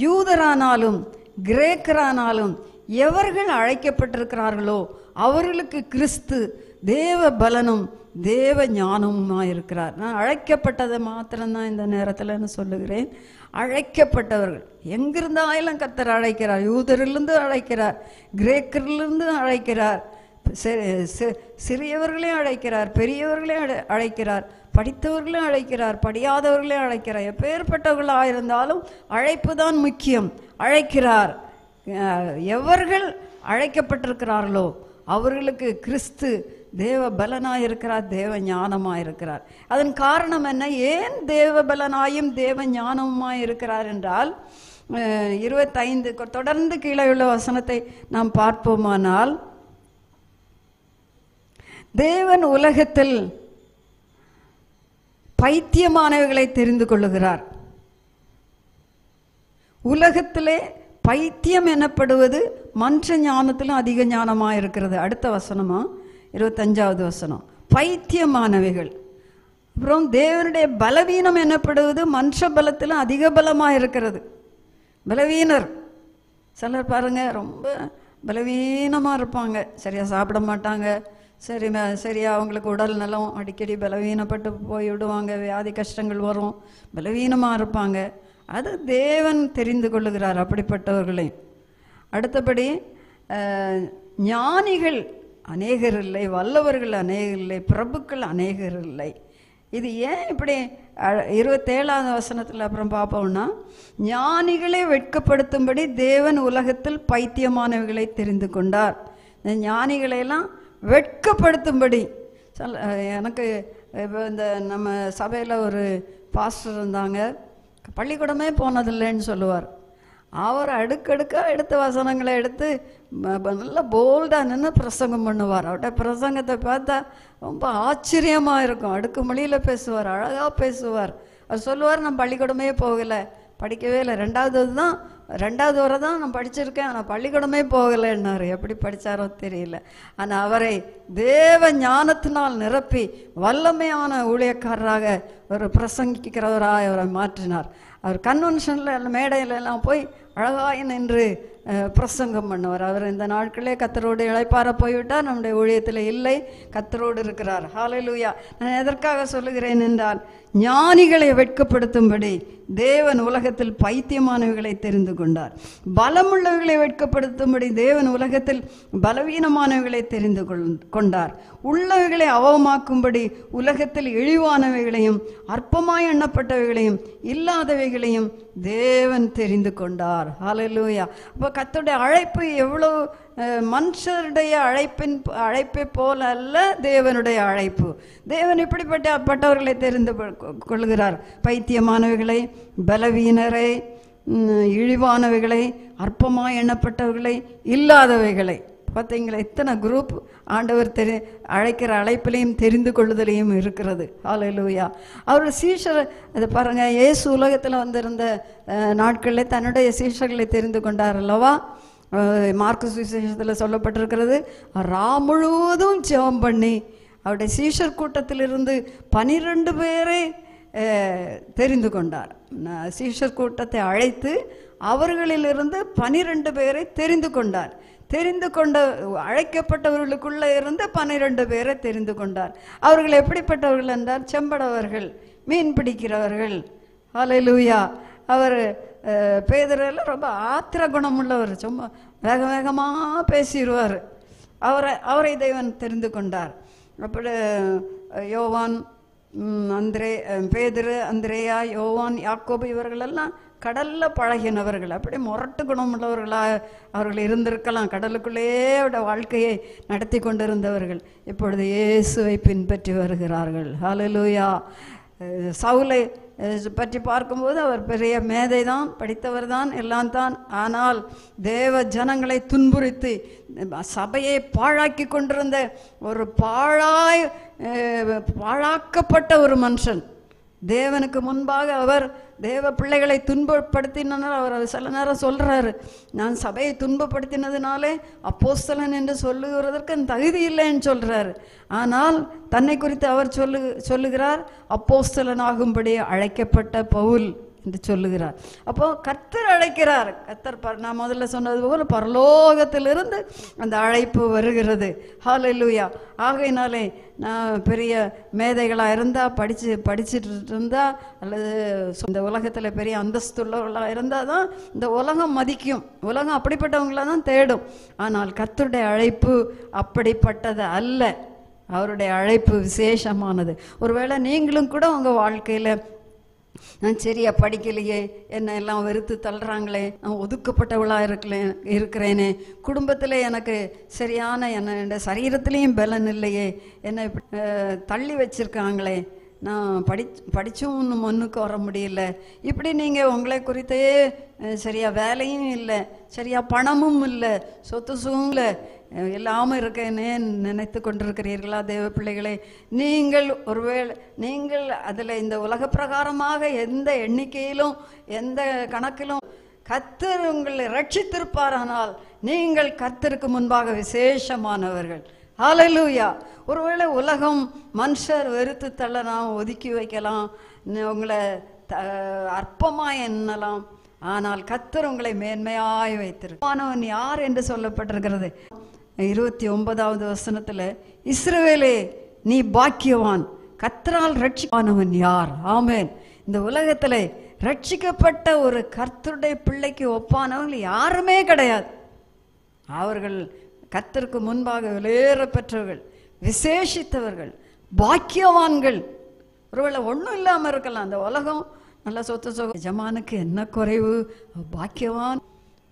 யூதரானாலும் கிரேக்கரானாலும் எவர்கள் அழைக்கப்பட்டிருக்கிறார்களோ அவர்களுக்கு கிறிஸ்து தேவ பலனும் தேவ ஞானமுமாக இருக்கிறார் நான் அழைக்கப்பட்டதை மாத்திரம்தான் இந்த நேரத்தில்னு சொல்லுகிறேன். அழைக்கப்பட்டவர்கள். எங்கிருந்தாலும் கத்தர் அழைக்கிறார். யூதரிலிருந்து அழைக்கிறார். கிரேக்கரிலிருந்து அழைக்கிறார். சிறியவர்களையும் அழைக்கிறார். பெரியவர்களையும் அழை- அழைக்கிறார். படித்தவர்களையும் அழைக்கிறார் படியாதவர்களையும் அழைக்கிறார். எப்பேற்பட்டவர்களாக இருந்தாலும் அழைப்பு தான் முக்கியம். அழைக்கிறார். எவர்கள் அழைக்கப்பட்டிருக்கிறார்களோ அவர்களுக்கு கிறிஸ்து தேவ பலனாக இருக்கிறார் தேவ ஞானமாக இருக்கிறார் அதன் காரணம் என்ன? ஏன் தேவ பலனாயும் தேவ ஞானமுமாய் இருக்கிறார் என்றால் இருபத்தைந்து தொடர்ந்து கீழே உள்ள வசனத்தை நாம் பார்ப்போமானால் தேவன் உலகத்தில் பைத்தியமானவைகளை தெரிந்து கொள்ளுகிறார். உலகத்திலே பைத்தியம் எனப்படுவது மன்ற ஞானத்திலும் அதிக ஞானமாக இருக்கிறது. அடுத்த வசனமா? இருபத்தஞ்சாவது வசனம். பைத்தியமானவைகள். அப்புறம் தேவனுடைய பலவீனம் எனப்படுவது மனுஷ பலத்திலும் அதிக பலமாக இருக்கிறது. பலவீனர். சிலர் பாருங்க ரொம்ப பலவீனமாக இருப்பாங்க. சரியாக சாப்பிட மாட்டாங்க. சரி சரியா அவங்களுக்கு உடல் நலம் அடிக்கடி பலவீனப்பட்டு போய் விடுவாங்க வியாதி கஷ்டங்கள் வரும் பலவீனமாக இருப்பாங்க. அது தேவன் தெரிந்து கொள்ளுகிறார் அப்படிப்பட்டவர்களை. அடுத்தபடி ஞானிகள் அநேகர் இல்லை வல்லவர்கள் அநேகர் இல்லை பிரபுக்கள் அநேகர் இல்லை. இது ஏன் இப்படி இருபத்தேழாவது வசனத்தில் அப்புறம் பார்ப்போம்னா ஞானிகளை வெட்கப்படுத்தும்படி தேவன் உலகத்தில் பைத்தியமானவர்களை தெரிந்து கொண்டார். இந்த ஞானிகளையெல்லாம் வெட்கப்படுத்தும்படி. சொல்ல எனக்கு இப்போ இந்த நம்ம சபையில் ஒரு பாஸ்டர் இருந்தாங்க. பள்ளிக்கூடமே போனதில்லைன்னு சொல்லுவார். அவர் அடுக்கடுக்காக எடுத்த வசனங்களை எடுத்து நல்லா போல்டாக நின்று பிரசங்கம் பண்ணுவார். அவர்கிட்ட பிரசங்கத்தை பார்த்தா ரொம்ப ஆச்சரியமாக இருக்கும். அடுக்கு மொழியில் பேசுவார் அழகாக பேசுவார். அவர் சொல்லுவார் நான் பள்ளிக்கூடமே போகலை படிக்கவே இல்லை. ரெண்டாவது தான் ரெண்டாவது வரை தான் நான் படிச்சிருக்கேன். ஆனால் பள்ளிக்கூடமே போகலைன்னாரு எப்படி படித்தாரோ தெரியல. ஆனால் அவரை தேவ ஞானத்தினால் நிரப்பி வல்லமையான ஊழியக்காரராக ஒரு பிரசங்கிக்கிறவராக அவரை மாற்றினார். அவர் கன்வென்ஷனில் மேடையில எல்லாம் போய் அழகாய் நின்று பிரசங்கம் பண்ணுவார். அவர் இந்த நாட்களே கத்தரோடு இழைப்பார போய்விட்டார் நம்முடைய ஊழியத்தில் இல்லை கத்தரோடு இருக்கிறார். ஹாலலூயா நான் எதற்காக சொல்லுகிறேன் என்றால் ஞானிகளை வெட்கப்படுத்தும்படி தேவன் உலகத்தில் பைத்தியமானவைகளை தெரிந்து கொண்டார். பலமுள்ளவைகளை வெட்கப்படுத்தும்படி தேவன் உலகத்தில் பலவீனமானவர்களை தெரிந்து கொள்- கொண்டார். உள்ளவர்களை அவமாக்கும்படி உலகத்தில் இழிவானவைகளையும் அற்பமாய் எண்ணப்பட்டவைகளையும் இல்லாதவைகளையும் தேவன் தெரிந்து கொண்டார். ஹalleluya. அப்போ கத்துடைய அழைப்பு எவ்வளோ மனுஷருடைய அழைப்பின் அழைப்பை போல அல்ல தேவனுடைய அழைப்பு. தேவன் இப்படிப்பட்ட அப்பட்டவர்களை தெரிந்து கொள்- கொள்கிறார். பைத்தியமானவைகளை பலவீனரை இழிவானவைகளை அற்பமாக எண்ணப்பட்டவர்களை இல்லாதவைகளை. பார்த்தீங்களா இத்தனை குரூப் ஆண்டவர் தெரி அழைக்கிற அழைப்பிலையும் தெரிந்து கொள்ளுதலையும் இருக்கிறது. ஆலையிலூயா அவர் சீஷர் அதை பாருங்கள் ஏசு உலகத்தில் வந்திருந்த நாட்களில் தன்னுடைய சீஷர்களை தெரிந்து கொண்டார் அல்லவா? மார்க்கு சுவிசேஷத்தில் சொல்லப்பட்டிருக்கிறது ரா முழுவதும் ஜெபம் பண்ணி அவருடைய சீஷர் கூட்டத்திலிருந்து பனிரெண்டு பேரை தெரிந்து கொண்டார். சீஷர் கூட்டத்தை அழைத்து அவர்களிலிருந்து பனிரெண்டு பேரை தெரிந்து கொண்டார். தெரிந்து கொண்ட அழைக்கப்பட்டவர்களுக்குள்ளே இருந்து பன்னிரண்டு பேரை தெரிந்து கொண்டார். அவர்கள் எப்படிப்பட்டவர்கள் என்றால் செம்படவர்கள் மீன் பிடிக்கிறவர்கள். அலையிலூயா அவர் பேதரில் ரொம்ப ஆத்திர குணமுள்ளவர் சும்மா வேக வேகமாக பேசிடுவார். அவரை அவரை தேவன் தெரிந்து கொண்டார். அப்படி யோவான் அந்திரே பேதரு அந்திரேயா யோவான் யாக்கோபு இவர்களெல்லாம் கடலில் பழகினவர்கள் அப்படி முரட்டு குணமுள்ளவர்களாக அவர்கள் இருந்திருக்கலாம். கடலுக்குள்ளேயே அவருடைய வாழ்க்கையை நடத்தி கொண்டிருந்தவர்கள். இப்பொழுது இயேசுவை பின்பற்றி வருகிறார்கள். ஹலலூயா சவுலை பற்றி பார்க்கும்போது அவர் பெரிய மேதை தான் படித்தவர் தான் எல்லாம் தான் ஆனால் தேவ ஜனங்களை துன்புறுத்தி சபையை பாழாக்கி கொண்டிருந்த ஒரு பாழாய் பாழாக்கப்பட்ட ஒரு மனுஷன். தேவனுக்கு முன்பாக அவர் தேவ பிள்ளைகளை துன்பப்படுத்தினார் அவர் சில நேரம் சொல்கிறாரு நான் சபையை துன்பப்படுத்தினதுனாலே அப்போஸ்தலன் என்று சொல்லுகிறதற்கு எனக்கு தகுதி இல்லைன்னு சொல்கிறாரு ஆனால் தன்னை குறித்து அவர் சொல்லு சொல்லுகிறார் அப்போஸ்தலன் ஆகும்படி அழைக்கப்பட்ட பவுல். என்று சொல்லுகிறார். அப்போ கர்த்தர் அழைக்கிறார். கர்த்தர் பர- நான் முதல்ல சொன்னது போல பரலோகத்திலிருந்து அந்த அழைப்பு வருகிறது. ஹalleluya ஆகையினாலே நான் பெரிய மேதைகளாக இருந்தால் படித்து படிச்சுட்டு இருந்தா அல்லது இந்த உலகத்தில் பெரிய அந்தஸ்துள்ளவர்களாக இருந்தால் தான் இந்த உலகம் மதிக்கும். உலகம் அப்படிப்பட்டவங்களாக தான் தேடும். ஆனால் கர்த்தருடைய அழைப்பு அப்படிப்பட்டது அல்ல. அவருடைய அழைப்பு விசேஷமானது. ஒருவேளை நீங்களும் கூட உங்கள் வாழ்க்கையில் நான் சரியா படிக்கலையே என்ன எல்லாம் வெறுத்து தள்ளுறாங்களே நான் ஒதுக்கப்பட்டவளா இருக்கலேன் இருக்கிறேனே. குடும்பத்தில் எனக்கு சரியான என்ன என் சரீரத்திலையும் பலன் இல்லையே. என்னை தள்ளி வச்சிருக்காங்களே. நான் படி படித்தும் ஒன்று முன்னுக்கு வர முடியல. இப்படி நீங்கள் உங்களை குறித்தே சரியாக வேலையும் இல்லை சரியா பணமும் இல்லை சொத்து சுகம் இல்லை எல்லாமும் இல்லாமல் இருக்கேனே நினைத்து கொண்டிருக்கிறீர்களா தேவ பிள்ளைகளே? நீங்கள் ஒருவேளை நீங்கள் அதில் இந்த உலக பிரகாரமாக எந்த எண்ணிக்கையிலும் எந்த கணக்கிலும் கத்தர் உங்களை ரட்சித்திருப்பாரானால் நீங்கள் கத்தருக்கு முன்பாக விசேஷமானவர்கள். ஹலலூயா ஒருவேளை உலகம் மனுஷர் வெறுத்து தள்ளலாம் ஒதுக்கி வைக்கலாம் உங்களை த அற்பமாக எண்ணலாம். ஆனால் கத்தர் உங்களை மேன்மையாய் வைத்திருப்பானவன் யார் என்று சொல்லப்பட்டிருக்கிறது? இருபத்தி ஒன்பதாவது வசனத்துல இஸ்ரவேலே நீ பாக்கியவான். கத்தரால் ரட்சிப்பானவன் யார்? ஆமேன். இந்த உலகத்துல ரட்சிக்கப்பட்ட ஒரு கர்த்தருடைய பிள்ளைக்கு ஒப்பானவங்க யாருமே கிடையாது. அவர்கள் கத்தருக்கு முன்பாக விலையேற பெற்றவர்கள் விசேஷித்தவர்கள் பாக்கியவான்கள். ஒருவேளை ஒன்றும் இல்லாமல் இருக்கலாம். அந்த உலகம் நல்ல சொத்து சொக ஜமானுக்கு என்ன குறைவு? பாக்கியவான்.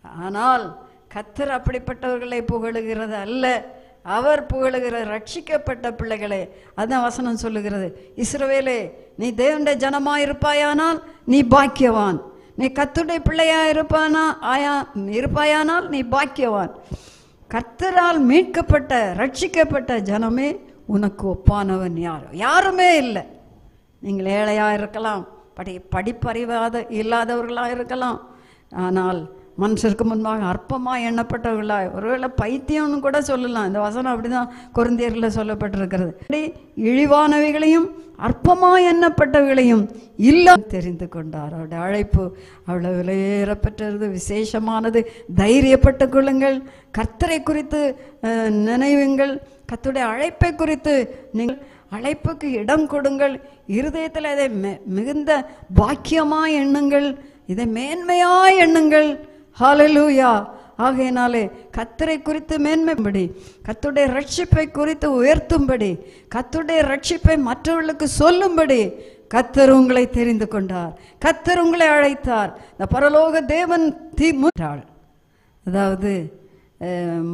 ஆனால் கத்தர் அப்படிப்பட்டவர்களை புகழுகிறது அல்ல. அவர் புகழுகிற ரட்சிக்கப்பட்ட பிள்ளைகளே அதான் வசனம் சொல்லுகிறது. இஸ்ரவேலே நீ தேவனுடைய ஜனமா இருப்பாயானால் நீ பாக்கியவான். நீ கத்துடைய பிள்ளையா இருப்பானா ஆயா இருப்பாயானால் நீ பாக்கியவான். கத்தரால் மீட்கப்பட்ட ரட்சிக்கப்பட்ட ஜனமே உனக்கு ஒப்பானவன் யார்? யாருமே இல்லை. நீங்கள் ஏழையாக இருக்கலாம் படி படிப்பறிவாத இல்லாதவர்களாக இருக்கலாம். ஆனால் மனுஷருக்கு முன்பாக அற்பமாக எண்ணப்பட்டவர்களாய். ஒருவேளை பைத்தியம்னு கூட சொல்லலாம். இந்த வசனம் அப்படிதான் குருந்தியரில் சொல்லப்பட்டிருக்கிறது. அப்படி இழிவானவைகளையும் அற்பமாக எண்ணப்பட்டவைகளையும் இல்லை தெரிந்து கொண்டார். அவருடைய அழைப்பு அவ்வளவு விலையேறப்பட்டது விசேஷமானது. தைரியப்பட்டு கொள்ளுங்கள். கர்த்தரை குறித்து நினைவுங்கள். கத்துடைய அழைப்பை குறித்து நீங்கள் அழைப்புக்கு இடம் கொடுங்கள். இருதயத்தில் அதை மிகுந்த பாக்கியமாக எண்ணுங்கள். இதை மேன்மையாக எண்ணுங்கள். ஹாலலூயா ஆகையினாலே கத்தரை குறித்து மேன்மைப்படி கத்துடைய ரட்சிப்பை குறித்து உயர்த்தும்படி கத்துடைய ரட்சிப்பை மற்றவர்களுக்கு சொல்லும்படி கத்தர் உங்களை தெரிந்து கொண்டார். கத்தர் உங்களை அழைத்தார். இந்த பரலோக தேவன் திமுற்றாள் அதாவது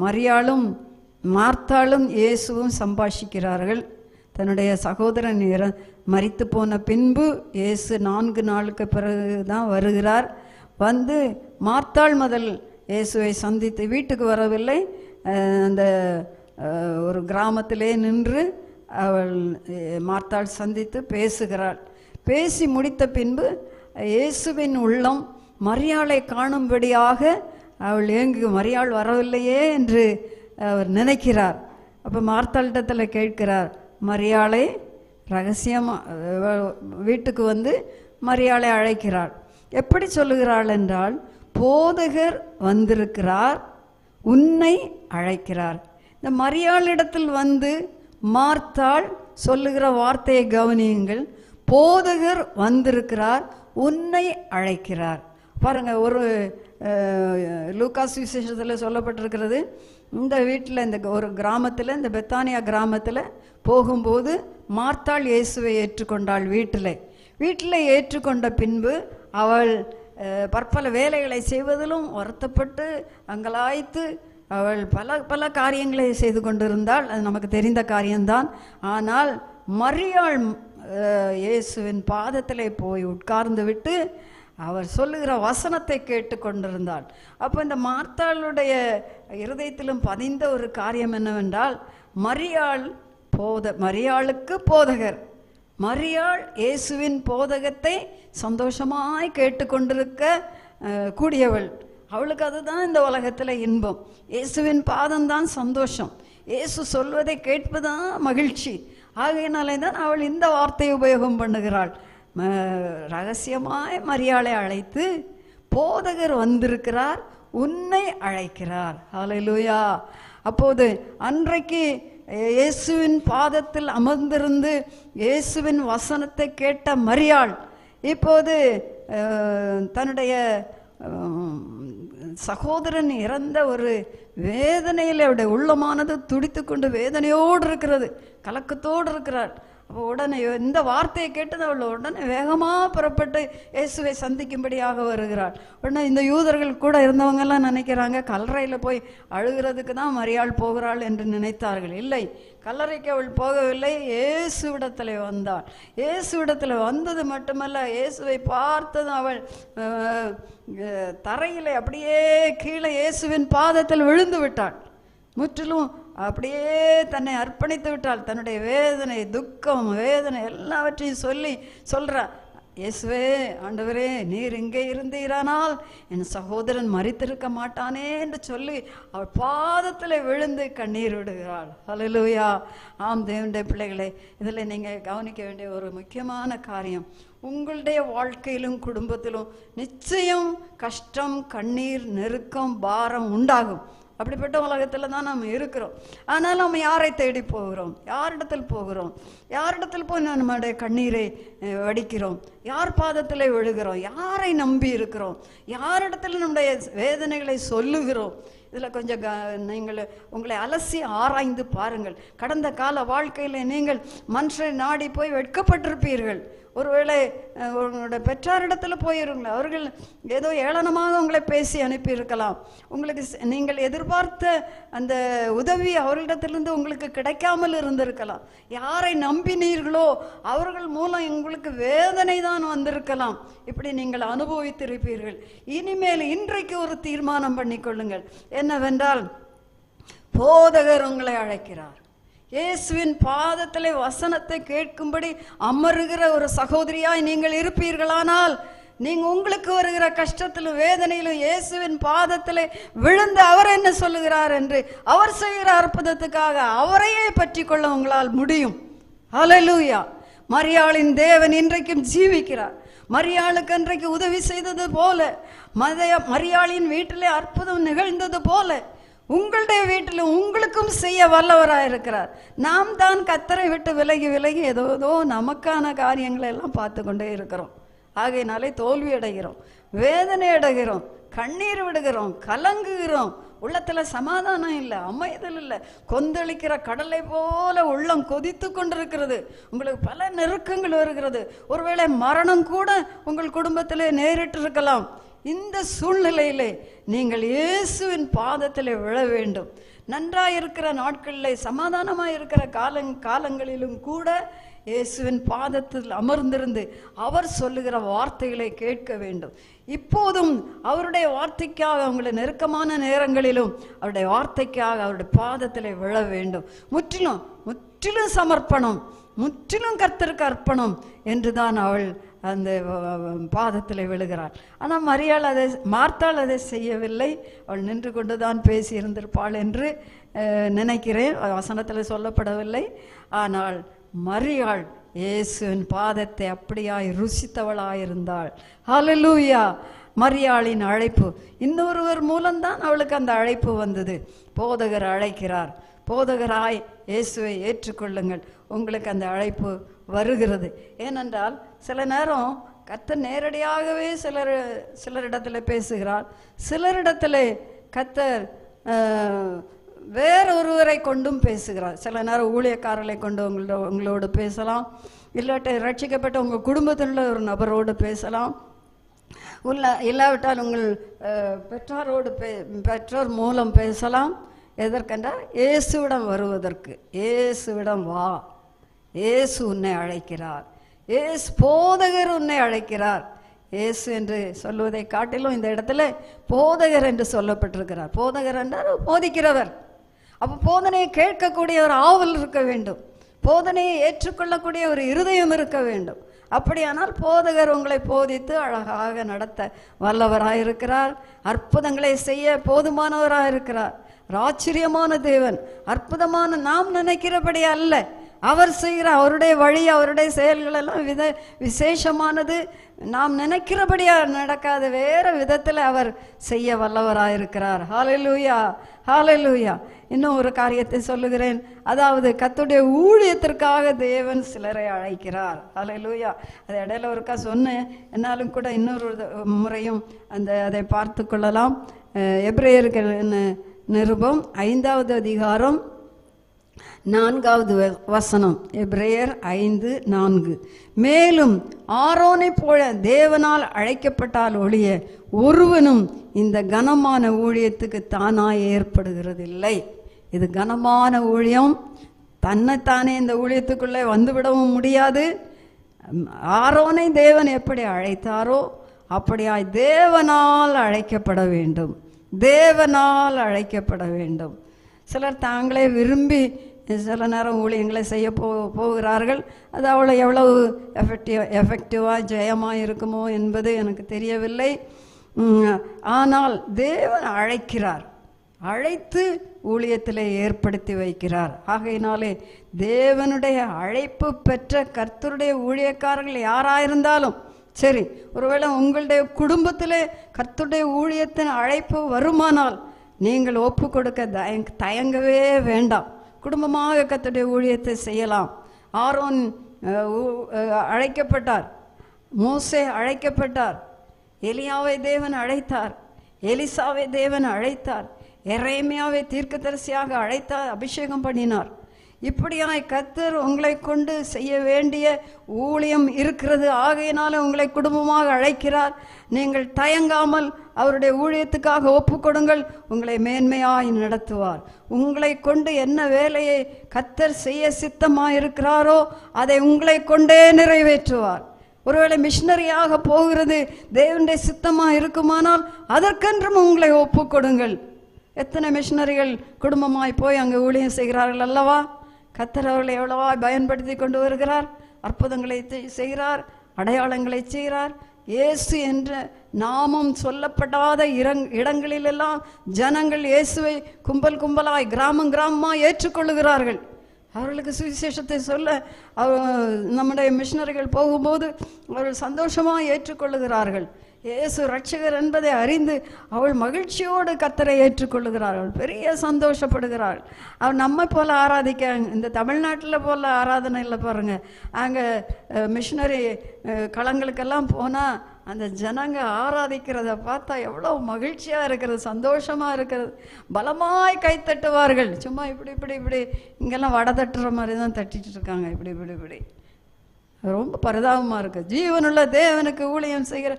மரியாளும் மார்த்தாளும் இயேசுவும் சம்பாஷிக்கிறார்கள். தன்னுடைய சகோதரன் இற போன பின்பு இயேசு நான்கு நாளுக்கு பிறகு தான் வருகிறார். வந்து மார்த்தாள் முதல் இயேசுவை சந்தித்து வீட்டுக்கு வரவில்லை. அந்த ஒரு கிராமத்திலே நின்று அவள் மார்த்தாள் சந்தித்து பேசுகிறாள். பேசி முடித்த பின்பு இயேசுவின் உள்ளம் மரியாளை காணும்படியாக அவள் ஏங்கு மரியாள் வரவில்லையே என்று அவர் நினைக்கிறார். அப்போ மார்த்தாளிடத்தில் கேட்கிறார் மரியாளை ரகசியமாக வீட்டுக்கு வந்து மரியாளை அழைக்கிறாள். எப்படி சொல்லுகிறாள் என்றால் போதகர் வந்திருக்கிறார் உன்னை அழைக்கிறார். இந்த மரியாளிடத்தில் வந்து மார்த்தாள் சொல்லுகிற வார்த்தையை கவனியுங்கள். போதகர் வந்திருக்கிறார் உன்னை அழைக்கிறார். பாருங்க ஒரு அஹ், லூகாஸ் விசேஷத்தில் சொல்லப்பட்டிருக்கிறது இந்த வீட்டில் இந்த ஒரு கிராமத்தில் இந்த பெத்தானியா கிராமத்தில் போகும்போது மார்த்தாள் இயேசுவை ஏற்றுக்கொண்டாள் வீட்டில். வீட்டில் ஏற்றுக்கொண்ட பின்பு அவள் பற்பல வேலைகளை செய்வதிலும் வருத்தப்பட்டு அங்கலாய்த்து அவள் பல பல காரியங்களை செய்து கொண்டிருந்தாள். அது நமக்கு தெரிந்த காரியம்தான். ஆனால் மரியாள் இயேசுவின் பாதத்திலே போய் உட்கார்ந்து விட்டு அவர் சொல்லுகிற வசனத்தை கேட்டு கொண்டிருந்தாள். அப்போ இந்த மார்த்தாளுடைய இருதயத்திலும் பதிந்த ஒரு காரியம் என்னவென்றால் மரியாள் போத மரியாளுக்கு போதகர். மரியாள் இயேசுவின் போதகத்தை சந்தோஷமாய் கேட்டுக்கொண்டிருக்க கூடியவள். அவளுக்கு அதுதான் இந்த உலகத்தில் இன்பம். இயேசுவின் பாதம்தான் சந்தோஷம். இயேசு சொல்வதை கேட்பதுதான் மகிழ்ச்சி. ஆகையினாலே தான் அவள் இந்த வார்த்தையை உபயோகம் பண்ணுகிறாள். ம- ரகசியமாய் மரியாளை அழைத்து போதகர் வந்திருக்கிறார் உன்னை அழைக்கிறார். ஹalleluya அப்போது அன்றைக்கு இயேசுவின் பாதத்தில் அமர்ந்திருந்து இயேசுவின் வசனத்தை கேட்ட மரியாள் இப்போது தன்னுடைய சகோதரன் இறந்த ஒரு வேதனையில் அவருடைய உள்ளமானது துடித்து கொண்டு வேதனையோடு இருக்கிறது கலக்கத்தோடு இருக்கிறார். உடனே இந்த வார்த்தையை கேட்டது அவள் உடனே வேகமாக புறப்பட்டு இயேசுவை சந்திக்கும்படியாக வருகிறாள். உடனே இந்த யூதர்கள் கூட இருந்தவங்கெல்லாம் நினைக்கிறாங்க கல்லறையில் போய் அழுகிறதுக்கு தான் மரியாள் போகிறாள் என்று நினைத்தார்கள். இல்லை கல்லறைக்கு அவள் போகவில்லை இயேசுவிடத்தில் வந்தாள். இயேசுவிடத்தில் வந்தது மட்டுமல்ல இயேசுவை பார்த்ததும் அவள் தரையில் அப்படியே கீழே இயேசுவின் பாதத்தில் விழுந்து விட்டாள். முற்றிலும் அப்படியே தன்னை அர்ப்பணித்து விட்டால் தன்னுடைய வேதனை துக்கம் வேதனை எல்லாவற்றையும் சொல்லி சொல்றா இயேசுவே ஆண்டவரே நீர் இங்கே இருந்தீரானால் என் சகோதரன் மறித்திருக்க மாட்டானே என்று சொல்லி அவள் பாதத்தில் விழுந்து கண்ணீர் விடுகிறாள். ஹalleluya ஆம் தேவனுடைய பிள்ளைகளே இதில் நீங்கள் கவனிக்க வேண்டிய ஒரு முக்கியமான காரியம். உங்களுடைய வாழ்க்கையிலும் குடும்பத்திலும் நிச்சயம் கஷ்டம் கண்ணீர் நெருக்கம் பாரம் உண்டாகும். அப்படிப்பட்ட உலகத்தில் தான் நம்ம இருக்கிறோம். ஆனால் நம்ம யாரை தேடி போகிறோம்? யாரிடத்தில் போகிறோம்? யாரிடத்தில் போய் நம்முடைய கண்ணீரை வடிக்கிறோம்? யார் பாதத்தில் விழுகிறோம்? யாரை நம்பி இருக்கிறோம்? யாரிடத்தில் நம்முடைய வேதனைகளை சொல்லுகிறோம்? இதில் கொஞ்சம் க நீங்கள் உங்களை அலசி ஆராய்ந்து பாருங்கள். கடந்த கால வாழ்க்கையில் நீங்கள் மனுஷரை நாடி போய் வெட்கப்பட்டிருப்பீர்கள். ஒருவேளை உங்களோட உங்களுடைய பெற்றாரிடத்தில் போயிருங்களா அவர்கள் ஏதோ ஏளனமாக உங்களை பேசி அனுப்பியிருக்கலாம். உங்களுக்கு நீங்கள் எதிர்பார்த்த அந்த உதவி அவர்களிடத்திலிருந்து உங்களுக்கு கிடைக்காமல் இருந்திருக்கலாம். யாரை நம்பினீர்களோ அவர்கள் மூலம் உங்களுக்கு வேதனை தான் வந்திருக்கலாம். இப்படி நீங்கள் அனுபவித்திருப்பீர்கள். இனிமேல் இன்றைக்கு ஒரு தீர்மானம் பண்ணிக்கொள்ளுங்கள். என்னவென்றால் போதகர் உங்களை அழைக்கிறார். இயேசுவின் பாதத்தில் வசனத்தை கேட்கும்படி அமருகிற ஒரு சகோதரியாய் நீங்கள் இருப்பீர்களானால் நீங்கள் உங்களுக்கு வருகிற கஷ்டத்திலும் வேதனையிலும் இயேசுவின் பாதத்தில் விழுந்து அவர் என்ன சொல்லுகிறார் என்று அவர் செய்கிற அற்புதத்துக்காக அவரையே பற்றி கொள்ள உங்களால் முடியும். அலலூயா மரியாளின் தேவன் இன்றைக்கும் ஜீவிக்கிறார். மரியாளுக்கு அன்றைக்கு உதவி செய்தது போல மதைய மரியாளின் வீட்டிலே அற்புதம் நிகழ்ந்தது போல உங்களுடைய வீட்டில் உங்களுக்கும் செய்ய வல்லவராக இருக்கிறார். நாம் தான் கத்தரை விட்டு விலகி விலகி ஏதோ ஏதோ நமக்கான காரியங்களை எல்லாம் பார்த்து கொண்டே இருக்கிறோம். ஆகையினாலே தோல்வி அடைகிறோம். வேதனை அடைகிறோம். கண்ணீர் விடுகிறோம். கலங்குகிறோம். உள்ளத்தில் சமாதானம் இல்லை அமைதல் இல்லை. கொந்தளிக்கிற கடலை போல உள்ளம் கொதித்து கொண்டிருக்கிறது. உங்களுக்கு பல நெருக்கங்கள் வருகிறது. ஒருவேளை மரணம் கூட உங்கள் குடும்பத்தில் நேரிட்டு இருக்கலாம் இந்த சூழ்நிலையிலே நீங்கள் இயேசுவின் பாதத்தில் விழ வேண்டும். நன்றாக இருக்கிற நாட்களில் சமாதானமாக இருக்கிற காலங் காலங்களிலும் கூட இயேசுவின் பாதத்தில் அமர்ந்திருந்து அவர் சொல்லுகிற வார்த்தைகளை கேட்க வேண்டும். இப்போதும் அவருடைய வார்த்தைக்காக உங்களை நெருக்கமான நேரங்களிலும் அவருடைய வார்த்தைக்காக அவருடைய பாதத்தில் விழ வேண்டும். முற்றிலும் முற்றிலும் சமர்ப்பணம் முற்றிலும் கர்த்தருக்கு அர்ப்பணம் என்றுதான் அவள் அந்த பாதத்தில் விழுகிறாள். ஆனால் மரியாள் அதை மார்த்தாள் அதை செய்யவில்லை. அவள் நின்று கொண்டு தான் பேசியிருந்திருப்பாள் என்று நினைக்கிறேன். வசனத்தில் சொல்லப்படவில்லை. ஆனால் மரியாள் இயேசுவின் பாதத்தை அப்படியாய் ருசித்தவளாயிருந்தாள். ஹலலூயா மரியாளின் அழைப்பு. இன்னொருவர் மூலம்தான் அவளுக்கு அந்த அழைப்பு வந்தது. போதகர் அழைக்கிறார். போதகராய் இயேசுவை ஏற்றுக்கொள்ளுங்கள். உங்களுக்கு அந்த அழைப்பு வருகிறது. ஏனென்றால் சில நேரம் கத்தர் நேரடியாகவே சிலர் சிலரிடத்தில் பேசுகிறார். சிலரிடத்தில் கத்தர் அஹ், வேறொருவரை கொண்டும் பேசுகிறார். சில நேரம் ஊழியக்காரர்களை கொண்டு உங்களோட உங்களோடு பேசலாம். இல்லாட்டி ரட்சிக்கப்பட்ட உங்கள் குடும்பத்தில் ஒரு நபரோடு பேசலாம். உள்ள இல்லாவிட்டால் உங்கள் பெற்றோரோடு பே பெற்றோர் மூலம் பேசலாம். எதற்கென்றால் இயேசுவிடம் வருவதற்கு. இயேசுவிடம் வா. ஏசு உன்னை அழைக்கிறார். ஏசு போதகர் உன்னை அழைக்கிறார். ஏசு என்று சொல்லுவதை காட்டிலும் இந்த இடத்துல போதகர் என்று சொல்லப்பட்டிருக்கிறார். போதகர் என்றார் போதிக்கிறவர். அப்போ போதனையை கேட்கக்கூடிய ஒரு ஆவல் இருக்க வேண்டும். போதனையை ஏற்றுக்கொள்ளக்கூடிய ஒரு இருதயம் இருக்க வேண்டும். அப்படியானால் போதகர் உங்களை போதித்து அழகாக நடத்த வல்லவராக இருக்கிறார் அற்புதங்களை செய்ய போதுமானவராக இருக்கிறார் ஆச்சரியமான தேவன். அற்புதமான நாம் நினைக்கிறபடி அல்ல. அவர் செய்கிற அவருடைய வழி அவருடைய செயல்கள் எல்லாம் வித விசேஷமானது. நாம் நினைக்கிறபடியாக நடக்காத வேறு விதத்தில் அவர் செய்ய வல்லவராக இருக்கிறார் ஹாலலூயா ஹாலலூயா இன்னும் ஒரு காரியத்தை சொல்லுகிறேன். அதாவது கத்துடைய ஊழியத்திற்காக தேவன் சிலரை அழைக்கிறார். ஹாலலூயா அது இடையில ஒருக்கா சொன்னேன் என்னாலும் கூட இன்னொரு முறையும் அந்த அதை பார்த்து கொள்ளலாம். எப்ரேயர்கள் நிருபம் ஐந்தாவது அதிகாரம் நான்காவது வ- வசனம் எப்ரேயர் ஐந்து நான்கு. மேலும் ஆரோனை போல தேவனால் அழைக்கப்பட்டால் ஒழிய ஒருவனும் இந்த கனமான ஊழியத்துக்கு தானாய் ஏற்படுகிறதில்லை. இது கனமான ஊழியம். தன்னைத்தானே இந்த ஊழியத்துக்குள்ளே வந்துவிடவும் முடியாது. ஆரோனை தேவன் எப்படி அழைத்தாரோ அப்படியாய் தேவனால் அழைக்கப்பட வேண்டும். தேவனால் அழைக்கப்பட வேண்டும். சிலர் தாங்களே விரும்பி சில நேரம் ஊழியங்களை செய்ய போ போகிறார்கள். அது அவ்வளோ எவ்வளவு எஃபெக்டிவ் எஃபெக்டிவாக ஜெயமாக இருக்குமோ என்பது எனக்கு தெரியவில்லை. ஆனால் தேவன் அழைக்கிறார். அழைத்து ஊழியத்தில் ஏற்படுத்தி வைக்கிறார். ஆகையினாலே தேவனுடைய அழைப்பு பெற்ற கர்த்தருடைய ஊழியக்காரர்கள் யாராக இருந்தாலும் சரி ஒருவேளை உங்களுடைய குடும்பத்தில் கர்த்தருடைய ஊழியத்தின் அழைப்பு வருமானால் நீங்கள் ஒப்பு கொடுக்க தயங்க தயங்கவே வேண்டாம். குடும்பமாக கத்துடைய ஊழியத்தை செய்யலாம். ஆரோன் ஊ- அழைக்கப்பட்டார். மோசே அழைக்கப்பட்டார். எலியாவை தேவன் அழைத்தார். எலிசாவை தேவன் அழைத்தார். எரேமியாவை தீர்க்கதரிசியாக அழைத்தார் அபிஷேகம் பண்ணினார். இப்படியாய் கத்தர் உங்களை கொண்டு செய்ய வேண்டிய ஊழியம் இருக்கிறது. ஆகையினால உங்களை குடும்பமாக அழைக்கிறார். நீங்கள் தயங்காமல் அவருடைய ஊழியத்துக்காக ஒப்பு கொடுங்கள் உங்களை மேன்மையாய் நடத்துவார். உங்களை கொண்டு என்ன வேலையை கத்தர் செய்ய சித்தமாக இருக்கிறாரோ அதை உங்களை கொண்டே நிறைவேற்றுவார். ஒருவேளை மிஷினரியாக போகிறது தேவனுடைய சித்தமாக இருக்குமானால் அதற்கென்றும் உங்களை ஒப்புக்கொடுங்கள். எத்தனை மிஷினரிகள் குடும்பமாய் போய் அங்கே ஊழியம் செய்கிறார்கள் அல்லவா? கத்தர் அவர்களை எவ்வளவா பயன்படுத்தி கொண்டு வருகிறார்? அற்புதங்களை செய்கிறார் அடையாளங்களை செய்கிறார். இயேசு என்ற நாமம் சொல்லப்படாத இரங் இடங்களிலெல்லாம் ஜனங்கள் இயேசுவை கும்பல் கும்பலாய் கிராமம் கிராமமாக ஏற்றுக்கொள்ளுகிறார்கள். அவர்களுக்கு சுவிசேஷத்தை சொல்ல அவ- நம்முடைய மிஷினரிகள் போகும்போது அவர்கள் சந்தோஷமாக ஏற்றுக்கொள்ளுகிறார்கள். இயேசு ரட்சகர் என்பதை அறிந்து அவள் மகிழ்ச்சியோடு கத்தரை ஏற்றுக்கொள்ளுகிறார்கள் பெரிய சந்தோஷப்படுகிறாள். அவள் நம்மை போல ஆராதிக்க இந்த தமிழ்நாட்டில் போல ஆராதனை இல்லை பாருங்க. அங்கே மிஷினரி களங்களுக்கெல்லாம் போனால் அந்த ஜனங்க ஆராதிக்கிறத பார்த்தா எவ்வளோ மகிழ்ச்சியாக இருக்கிறது சந்தோஷமாக இருக்கிறது. பலமாய் கை தட்டுவார்கள். சும்மா இப்படி இப்படி இப்படி இங்கெல்லாம் வடை தட்டுற மாதிரி தான் தட்டிட்டு இருக்காங்க. இப்படி இப்படி இப்படி. ரொம்ப பரிதாபமாக இருக்கு. ஜீவனுள்ள தேவனுக்கு ஊழியம் செய்கிற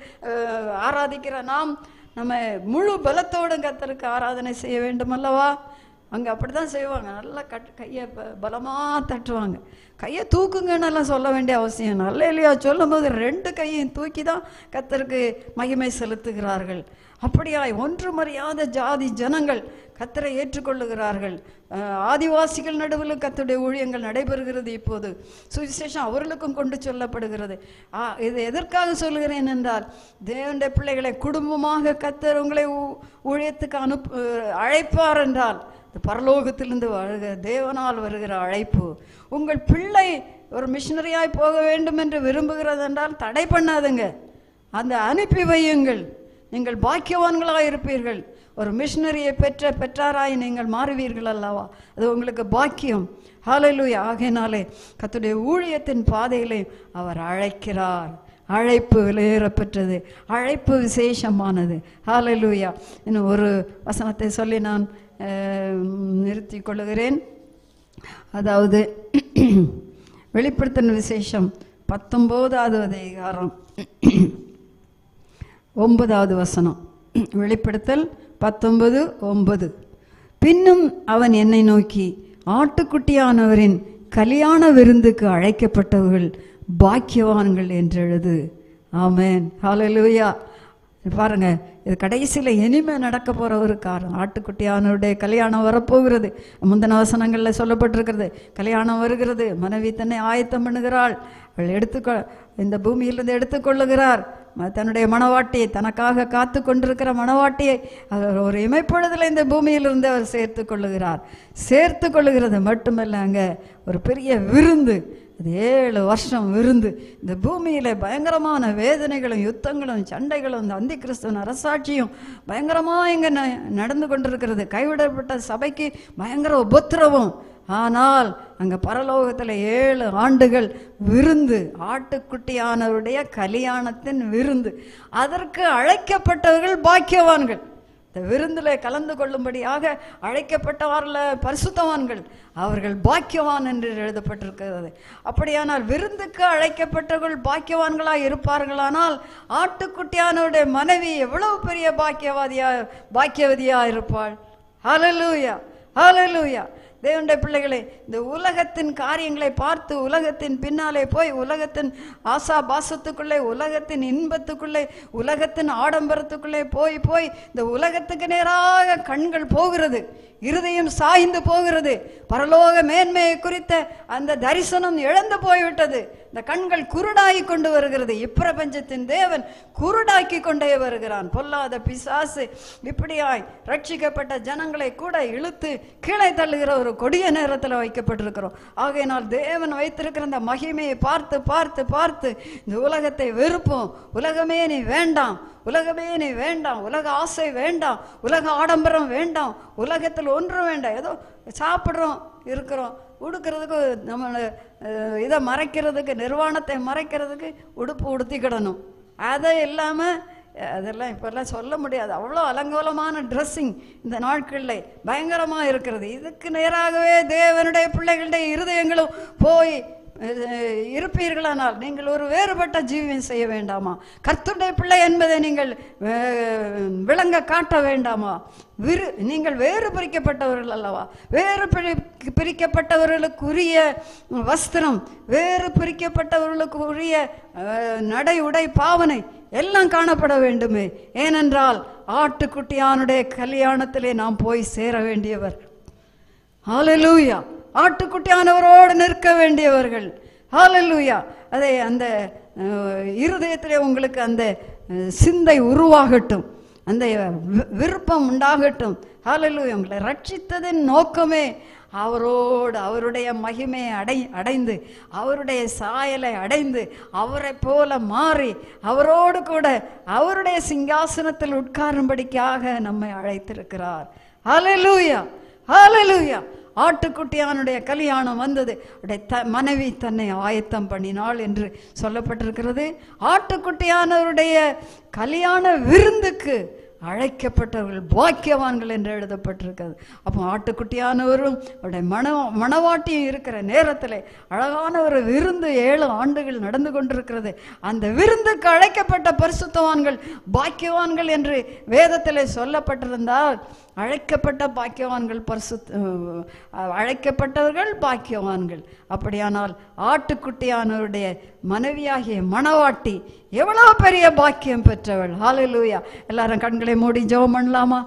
ஆராதிக்கிற நாம் நம்ம முழு பலத்தோடும் கத்தருக்கு ஆராதனை செய்ய வேண்டும் அல்லவா அங்கே அப்படி தான் செய்வாங்க. நல்லா கட் கையை ப- பலமாக தட்டுவாங்க. கையை தூக்குங்கன்னெல்லாம் சொல்ல வேண்டிய அவசியம் நல்ல இல்லையா சொல்லும்போது ரெண்டு கையையும் தூக்கி தான் கத்தருக்கு மகிமை செலுத்துகிறார்கள். அப்படியாய் ஒன்றுமறியாத ஜாதி ஜனங்கள் கத்தரை ஏற்றுக்கொள்ளுகிறார்கள். ஆதிவாசிகள் நடுவில் கத்துடைய ஊழியங்கள் நடைபெறுகிறது இப்போது. சுவிசேஷம் அவர்களுக்கும் கொண்டு சொல்லப்படுகிறது. ஆ, இது எதற்காக சொல்கிறேன் என்றால் தேவனுடைய பிள்ளைகளை குடும்பமாக கத்தர் உங்களை ஊ- ஊழியத்துக்கு அனுப் அழைப்பார் என்றால் பரலோகத்திலிருந்து வருகிற தேவனால் வருகிற அழைப்பு. உங்கள் பிள்ளை ஒரு மிஷினரியாய் போக வேண்டும் என்று விரும்புகிறது என்றால் தடை பண்ணாதுங்க. அந்த அனுப்பி வையுங்கள். நீங்கள் பாக்கியவான்களாக இருப்பீர்கள். ஒரு மிஷினரியை பெற்ற பெற்றாராய் நீங்கள் மாறுவீர்கள் அல்லவா? அது உங்களுக்கு பாக்கியம். ஹாலலூய் ஆகையினாலே கத்துடைய ஊழியத்தின் பாதையிலே அவர் அழைக்கிறார். அழைப்பு வெளியேறப்பெற்றது. அழைப்பு விசேஷமானது. ஹாலலூயா இன்னும் ஒரு வசனத்தை சொல்லி நான் நிறுத்தி கொள்கிறேன். அதாவது வெளிப்படுத்தின விசேஷம் பத்தொம்போதாவது அதிகாரம். ஒன்பதாவது வசனம். வெளிப்படுத்தல் பத்தொன்பது ஒன்பது. பின்னும் அவன் என்னை நோக்கி ஆட்டுக்குட்டியானவரின் கல்யாண விருந்துக்கு அழைக்கப்பட்டவர்கள் பாக்கியவான்கள் என்று எழுது ஆமேன். ஹalleluya. பாருங்க இது கடைசியில் இனிமே நடக்க போற ஒரு காரணம். ஆட்டுக்குட்டியானவருடைய கல்யாணம் வரப்போகிறது. முந்தின வசனங்களில் சொல்லப்பட்டிருக்கிறது. கல்யாணம் வருகிறது. மனைவி தன்னை ஆயத்தம் பண்ணுகிறாள். அவள் எடுத்துக்கொ இந்த பூமியிலிருந்து எடுத்துக்கொள்ளுகிறார். தன்னுடைய மனவாட்டியை தனக்காக காத்து கொண்டிருக்கிற மனவாட்டியை அவர் ஒரு இமைப்பொழுதில் இந்த பூமியிலிருந்து அவர் சேர்த்து கொள்ளுகிறார். சேர்த்து கொள்ளுகிறது மட்டுமல்ல அங்கே ஒரு பெரிய விருந்து அது ஏழு வருஷம் விருந்து. இந்த பூமியில் பயங்கரமான வேதனைகளும் யுத்தங்களும் சண்டைகளும் இந்த அந்தி கிறிஸ்துவன் அரசாட்சியும் பயங்கரமாக இங்கே ந நடந்து கொண்டிருக்கிறது. கைவிடப்பட்ட சபைக்கு பயங்கர உபத்திரவம். ஆனால் அங்கே பரலோகத்தில் ஏழு ஆண்டுகள் விருந்து ஆட்டுக்குட்டியானவருடைய கல்யாணத்தின் விருந்து. அதற்கு அழைக்கப்பட்டவர்கள் பாக்கியவான்கள். இந்த விருந்தில் கலந்து கொள்ளும்படியாக அழைக்கப்பட்டவர்கள பரிசுத்தவான்கள். அவர்கள் பாக்கியவான் என்று எழுதப்பட்டிருக்கிறது. அப்படியானால் விருந்துக்கு அழைக்கப்பட்டவர்கள் பாக்கியவான்களாக இருப்பார்களானால் ஆட்டுக்குட்டியானவருடைய மனைவி எவ்வளவு பெரிய பாக்கியவாதியா பாக்கியவதியாக இருப்பாள்? ஹலலூயா ஹலலூயா தேவனுடைய பிள்ளைகளே இந்த உலகத்தின் காரியங்களை பார்த்து உலகத்தின் பின்னாலே போய் உலகத்தின் ஆசா பாசத்துக்குள்ளே உலகத்தின் இன்பத்துக்குள்ளே உலகத்தின் ஆடம்பரத்துக்குள்ளே போய் போய் இந்த உலகத்துக்கு நேராக கண்கள் போகிறது இருதயம் சாய்ந்து போகிறது. பரலோக மேன்மையை குறித்த அந்த தரிசனம் இழந்து போய்விட்டது. இந்த கண்கள் குருடாகி கொண்டு வருகிறது. இப்பிரபஞ்சத்தின் தேவன் குருடாக்கி கொண்டே வருகிறான். பொல்லாத பிசாசு இப்படியாய் ரட்சிக்கப்பட்ட ஜனங்களை கூட இழுத்து கீழே தள்ளுகிற ஒரு கொடிய நேரத்தில் வைக்கப்பட்டிருக்கிறோம். ஆகையினால் தேவன் வைத்திருக்கிற அந்த மகிமையை பார்த்து பார்த்து பார்த்து இந்த உலகத்தை வெறுப்போம். உலகமே நீ வேண்டாம். உலகமே நீ வேண்டாம். உலக ஆசை வேண்டாம். உலக ஆடம்பரம் வேண்டாம். உலகத்தில் ஒன்றும் வேண்டாம். ஏதோ சாப்பிட்றோம் இருக்கிறோம். உடுக்கிறதுக்கு நம்ம இதை மறைக்கிறதுக்கு நிர்வாணத்தை மறைக்கிறதுக்கு உடுப்பு உடுத்திக்கிடணும் அதை இல்லாமல் அதெல்லாம் இப்போல்லாம் சொல்ல முடியாது. அவ்வளோ அலங்கோலமான ட்ரெஸ்ஸிங் இந்த நாட்களில் பயங்கரமாக இருக்கிறது. இதுக்கு நேராகவே தேவனுடைய பிள்ளைகளுடைய இருதயங்களும் போய் இருப்பீர்களானால் நீங்கள் ஒரு வேறுபட்ட ஜீவியம் செய்ய வேண்டாமா? கர்த்துடைய பிள்ளை என்பதை நீங்கள் விளங்க காட்ட வேண்டாமா? விரு நீங்கள் வேறு பிரிக்கப்பட்டவர்கள் அல்லவா? வேறு பிரி பிரிக்கப்பட்டவர்களுக்குரிய வஸ்திரம் வேறு பிரிக்கப்பட்டவர்களுக்குரிய நடை உடை பாவனை எல்லாம் காணப்பட வேண்டுமே. ஏனென்றால் ஆட்டுக்குட்டியானுடைய கல்யாணத்திலே நாம் போய் சேர வேண்டியவர். ஹalleluya. ஆட்டுக்குட்டியானவரோடு நிற்க வேண்டியவர்கள். ஹாலல்லூயா அதை அந்த இருதயத்தில் இருதயத்திலே உங்களுக்கு அந்த சிந்தை உருவாகட்டும். அந்த வி- விருப்பம் உண்டாகட்டும். ஹாலல்லூயா உங்களை ரட்சித்ததின் நோக்கமே அவரோடு அவருடைய மகிமையை அடை அடைந்து அவருடைய சாயலை அடைந்து அவரை போல மாறி அவரோடு கூட அவருடைய சிங்காசனத்தில் உட்காரும்படிக்காக நம்மை அழைத்திருக்கிறார். ஹலலூயா ஹலலூயா ஆட்டுக்குட்டியானுடைய கல்யாணம் வந்தது. அவருடைய த மனைவி தன்னை ஆயத்தம் பண்ணினாள் என்று சொல்லப்பட்டிருக்கிறது. ஆட்டுக்குட்டியானவருடைய கல்யாண விருந்துக்கு அழைக்கப்பட்டவர்கள் பாக்கியவான்கள் என்று எழுதப்பட்டிருக்கிறது. அப்போ ஆட்டுக்குட்டியானவரும் அவருடைய மன மணவாட்டியும் இருக்கிற நேரத்தில் அழகான ஒரு விருந்து ஏழு ஆண்டுகள் நடந்து கொண்டிருக்கிறது. அந்த விருந்துக்கு அழைக்கப்பட்ட பரிசுத்தவான்கள் பாக்கியவான்கள் என்று வேதத்தில் சொல்லப்பட்டிருந்தால் அழைக்கப்பட்ட பாக்கியவான்கள் பரிசு அழைக்கப்பட்டவர்கள் பாக்கியவான்கள். அப்படியானால் ஆட்டுக்குட்டியானவருடைய மனைவியாகிய மணவாட்டி எவ்வளோ பெரிய பாக்கியம் பெற்றவள். ஹalleluya. எல்லாரும் கண்களை એટલે મોડી જવ મંડલામાં.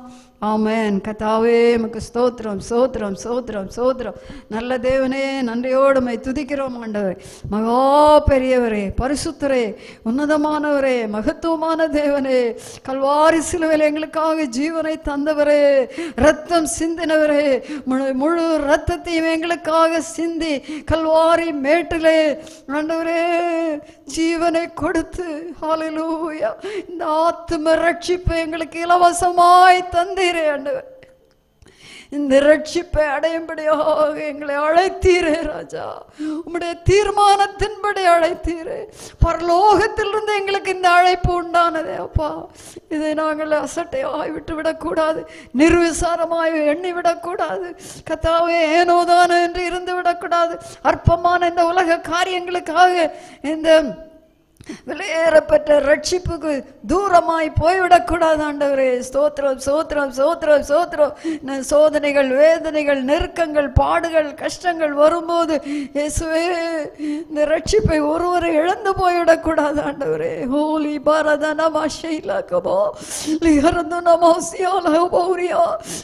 ஆமேன். கத்தாவே உமக்கு ஸ்தோத்திரம் சோத்திரம் சோத்திரம் சோத்திரம் நல்ல தேவனே நன்றியோடுமை துதிக்கிறோம் ஆண்டவர். மகா பெரியவரே பரிசுத்தரே உன்னதமானவரே மகத்துவமான தேவனே. கல்வாரி சிலுவையில் எங்களுக்காக ஜீவனை தந்தவரே ரத்தம் சிந்தினவரே. முழு முழு ரத்தத்தையும் எங்களுக்காக சிந்தி கல்வாரி மேட்டிலே ஆண்டவரே ஜீவனை கொடுத்து ஹalleluya. இந்த ஆத்தும ரட்சிப்பு எங்களுக்கு இலவசமாய் தந்தீரே ஆண்டவர். இந்த ரட்சிப்பை அடையும்படியாக எங்களை அழைத்தீரே ராஜா. உம்முடைய தீர்மானத்தின்படி அழைத்தீரே. பரலோகத்திலிருந்து எங்களுக்கு இந்த அழைப்பு உண்டானதே அப்பா. இதை நாங்கள் அசட்டையாய் விட்டு விடக்கூடாது. நிர்விசாரமாய் எண்ணி விடக்கூடாது. கத்தாவே ஏனோதானோ என்று இருந்து விடக்கூடாது. அற்பமான இந்த உலக காரியங்களுக்காக இந்த வெளியேறப்பட்ட ரட்சிப்புக்கு தூரமாய் போய்விடக்கூடாது ஆண்டவரே. ஸ்தோத்திரம் சோத்திரம் சோத்திரம் சோத்திரம் சோதனைகள் வேதனைகள் நெருக்கங்கள் பாடுகள் கஷ்டங்கள் வரும்போது இயேசுவே இந்த ரட்சிப்பை ஒருவரை இழந்து போய்விடக்கூடாது ஆண்டவரே. ஹோலி பாரத நம ஷைலாக்கமோ லிஹரந்து நமோ சியாலோ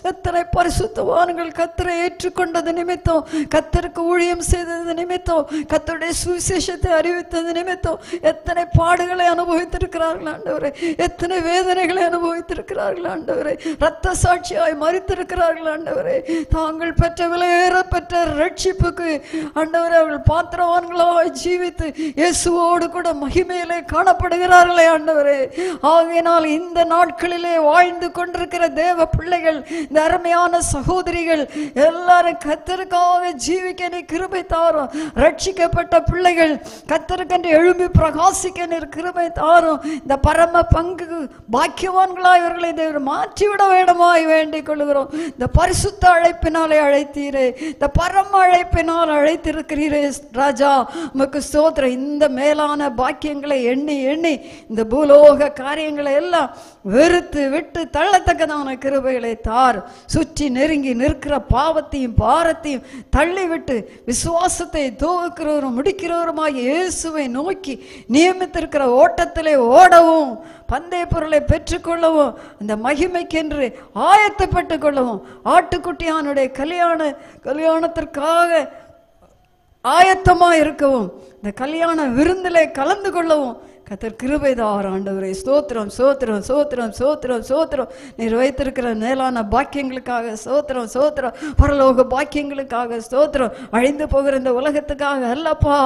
எத்தனை பரிசுத்தவான்கள் கத்தரை ஏற்றுக்கொண்டது நிமித்தம் கத்தருக்கு ஊழியம் செய்தது நிமித்தம் கத்தருடைய சுவிசேஷத்தை அறிவித்தது நிமித்தம் எத்தனை பாடுகளை அனுபவித்திருக்கிறார்கள் ஆண்டவரே? எத்தனை வேதனைகளை அனுபவித்திருக்கிறார்கள் ஆண்டவரே? ரத்த சாட்சியாய் மறித்திருக்கிறார்கள் ஆண்டவரே. தாங்கள் பெற்ற விலையேற பெற்ற ரட்சிப்புக்கு ஆண்டவரே அவர்கள் பாத்திரவான்களாய் ஜீவித்து இயேசுவோடு கூட மகிமையிலே காணப்படுகிறார்களே ஆண்டவரே. ஆகையினால் இந்த நாட்களிலே வாழ்ந்து கொண்டிருக்கிற தேவ பிள்ளைகள் இந்த அருமையான சகோதரிகள் எல்லாரும் கத்திற்காக ஜீவிக்க நீ கிருபை தாரும். ரட்சிக்கப்பட்ட பிள்ளைகள் கத்தருக்கென்று எழும்பி விசுவாசிக்க நீர் கிருபை தாரும். இந்த பரம பங்கு பாக்கியவான்களாக இவர்களை தேவர் மாற்றிவிட வேண்டுமாய் வேண்டிக் கொள்கிறோம் இந்த பரிசுத்த அழைப்பினாலே அழைத்தீரே. இந்த பரம அழைப்பினால் அழைத்திருக்கிறீரே ராஜா. உமக்கு ஸ்தோத்திரம். இந்த மேலான பாக்கியங்களை எண்ணி எண்ணி இந்த பூலோக காரியங்களை எல்லாம் வெறுத்து விட்டு தள்ளத்தக்கதான கிருபைகளை தார். சுற்றி நெருங்கி நிற்கிற பாவத்தையும் பாரத்தையும் தள்ளிவிட்டு விசுவாசத்தை தூவுக்கிறவரும் முடிக்கிறவருமாய் இயேசுவை நோக்கி நீ நியமித்திருக்கிற ஓட்டத்திலே ஓடவும் பந்தய பொருளை பெற்றுக்கொள்ளவும் அந்த மகிமைக்கென்று ஆயத்தப்பட்டு கொள்ளவும் ஆட்டுக்குட்டியானுடைய கல்யாண கல்யாணத்திற்காக ஆயத்தமாக இருக்கவும் இந்த கல்யாண விருந்திலே கலந்து கொள்ளவும் கத்தர் கிருபைதார் ஆண்டவரே. ஸ்தோத்திரம் சோத்திரம் சோத்திரம் சோத்திரம் சோத்திரம் நீர் வைத்திருக்கிற மேலான பாக்கியங்களுக்காக சோத்திரம் சோத்திரம் பரலோக பாக்கியங்களுக்காக ஸ்தோத்திரம். அழிந்து போகிற இந்த உலகத்துக்காக அல்லப்பா.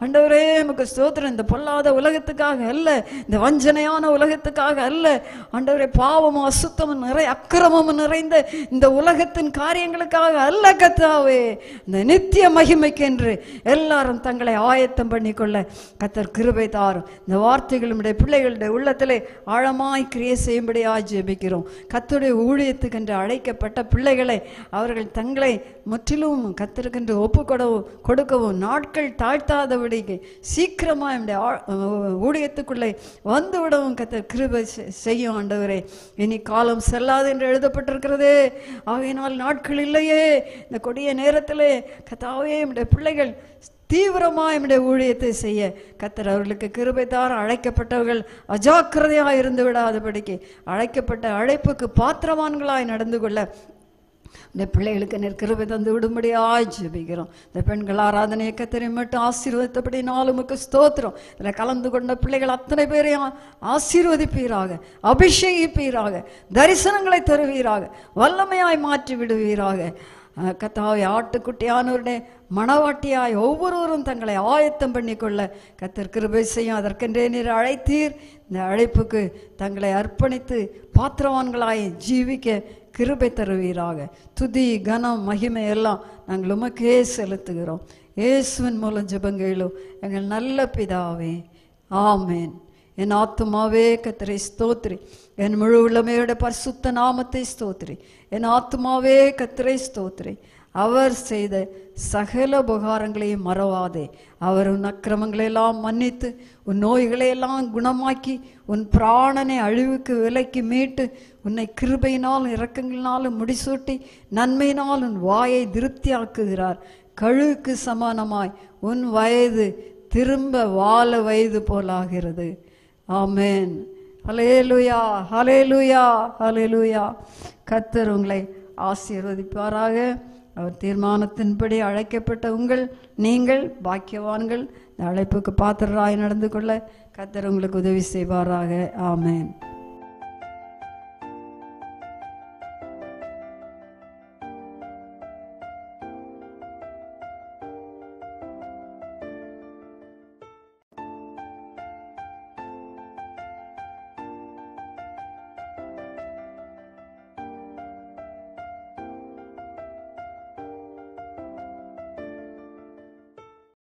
ஆண்டவரே நமக்கு ஸ்தோத்திரம். இந்த பொல்லாத உலகத்துக்காக அல்ல. இந்த வஞ்சனையான உலகத்துக்காக அல்ல. ஆண்டவரே பாவமும் அசுத்தமும் நிறை அக்கிரமமும் நிறைந்த இந்த உலகத்தின் காரியங்களுக்காக அல்ல கத்தாவே. இந்த நித்திய மகிமைக்கென்று எல்லாரும் தங்களை ஆயத்தம் பண்ணிக்கொள்ள கத்தர் கிருபை தாரும் இந்த வார்த்தைகள் நம்முடைய பிள்ளைகளுடைய உள்ளத்திலே ஆழமாய் கிரியை செய்யும்படியாக ஜெபிக்கிறோம். கத்துடைய ஊழியத்துக்கென்று அழைக்கப்பட்ட பிள்ளைகளை அவர்கள் தங்களை முற்றிலும் கத்திருக்கின்ற ஒப்பு கொடவும் கொடுக்கவும் நாட்கள் தாழ்த்தாதபடிக்கு சீக்கிரமாக என்னுடைய ஊழியத்துக்குள்ளே வந்துவிடவும் கத்த கிருபை செ- செய்யும் ஆண்டவரே. இனி காலம் செல்லாது என்று எழுதப்பட்டிருக்கிறது. ஆகையினால் நாட்கள் இல்லையே. இந்த கொடிய நேரத்திலே கத்தாவே நம்முடைய பிள்ளைகள் தீவிரமாக என்னுடைய ஊழியத்தை செய்ய கத்தர் அவர்களுக்கு கிருபை தார அழைக்கப்பட்டவர்கள் அஜாக்கிரதையாக இருந்து விடாதபடிக்கு அழைக்கப்பட்ட அழைப்புக்கு பாத்திரவான்களாய் நடந்து கொள்ள இந்த பிள்ளைகளுக்கு நெற்கிருபை தந்து விடும்படியாய் ஜெபிக்கிறோம். இந்த பெண்கள் ஆராதனை கத்தரை மட்டும் ஆசீர்வதித்தபடி நாளுமுக்கு ஸ்தோத்திரம். இதில் கலந்து கொண்ட பிள்ளைகள் அத்தனை பேரையும் ஆசீர்வதிப்பீராக அபிஷேகிப்பீராக தரிசனங்களை தருவீராக வல்லமையாய் மாற்றி விடுவீராக. கத்தாவை ஆட்டுக்குட்டியானவருடைய மணவாட்டியாய் ஒவ்வொருவரும் தங்களை ஆயத்தம் பண்ணிக்கொள்ள கத்தர் கிருபை செய்யும். அதற்கென்றே நீர் அழைத்தீர். இந்த அழைப்புக்கு தங்களை அர்ப்பணித்து பாத்திரவான்களாய் ஜீவிக்க கிருபை தருவீராக. துதி கனம் மகிமை எல்லாம் நாங்கள் உமக்கே செலுத்துகிறோம். இயேசுவின் மூலம் ஜெபங்களும் எங்கள் நல்ல பிதாவே. ஆமேன். என் ஆத்துமாவே கத்திரை ஸ்தோத்ரி என் முழு உள்ளமையோட பரிசுத்த நாமத்தை ஸ்தோத்ரி என் ஆத்துமாவே கத்திரை ஸ்தோத்ரி அவர் செய்த சகல உபகாரங்களையும் மறவாதே. அவர் உன் அக்கிரமங்களையெல்லாம் மன்னித்து உன் நோய்களை எல்லாம் குணமாக்கி உன் பிராணனை அழிவுக்கு விலைக்கு மீட்டு உன்னை கிருபையினால் இரக்கங்களினாலும் முடிசூட்டி நன்மையினால் உன் வாயை திருப்தியாக்குகிறார். கழுவுக்கு சமானமாய் உன் வயது திரும்ப வாழ வயது போலாகிறது. ஆமேன். ஹலேலுயா ஹலேலுயா ஹலேலுயா கத்தர் உங்களை ஆசீர்வதிப்பாராக. அவர் தீர்மானத்தின்படி அழைக்கப்பட்ட உங்கள் நீங்கள் பாக்கியவான்கள். இந்த அழைப்புக்கு பாத்திரராய் நடந்து கொள்ள கத்தர் உங்களுக்கு உதவி செய்வாராக. ஆமேன்.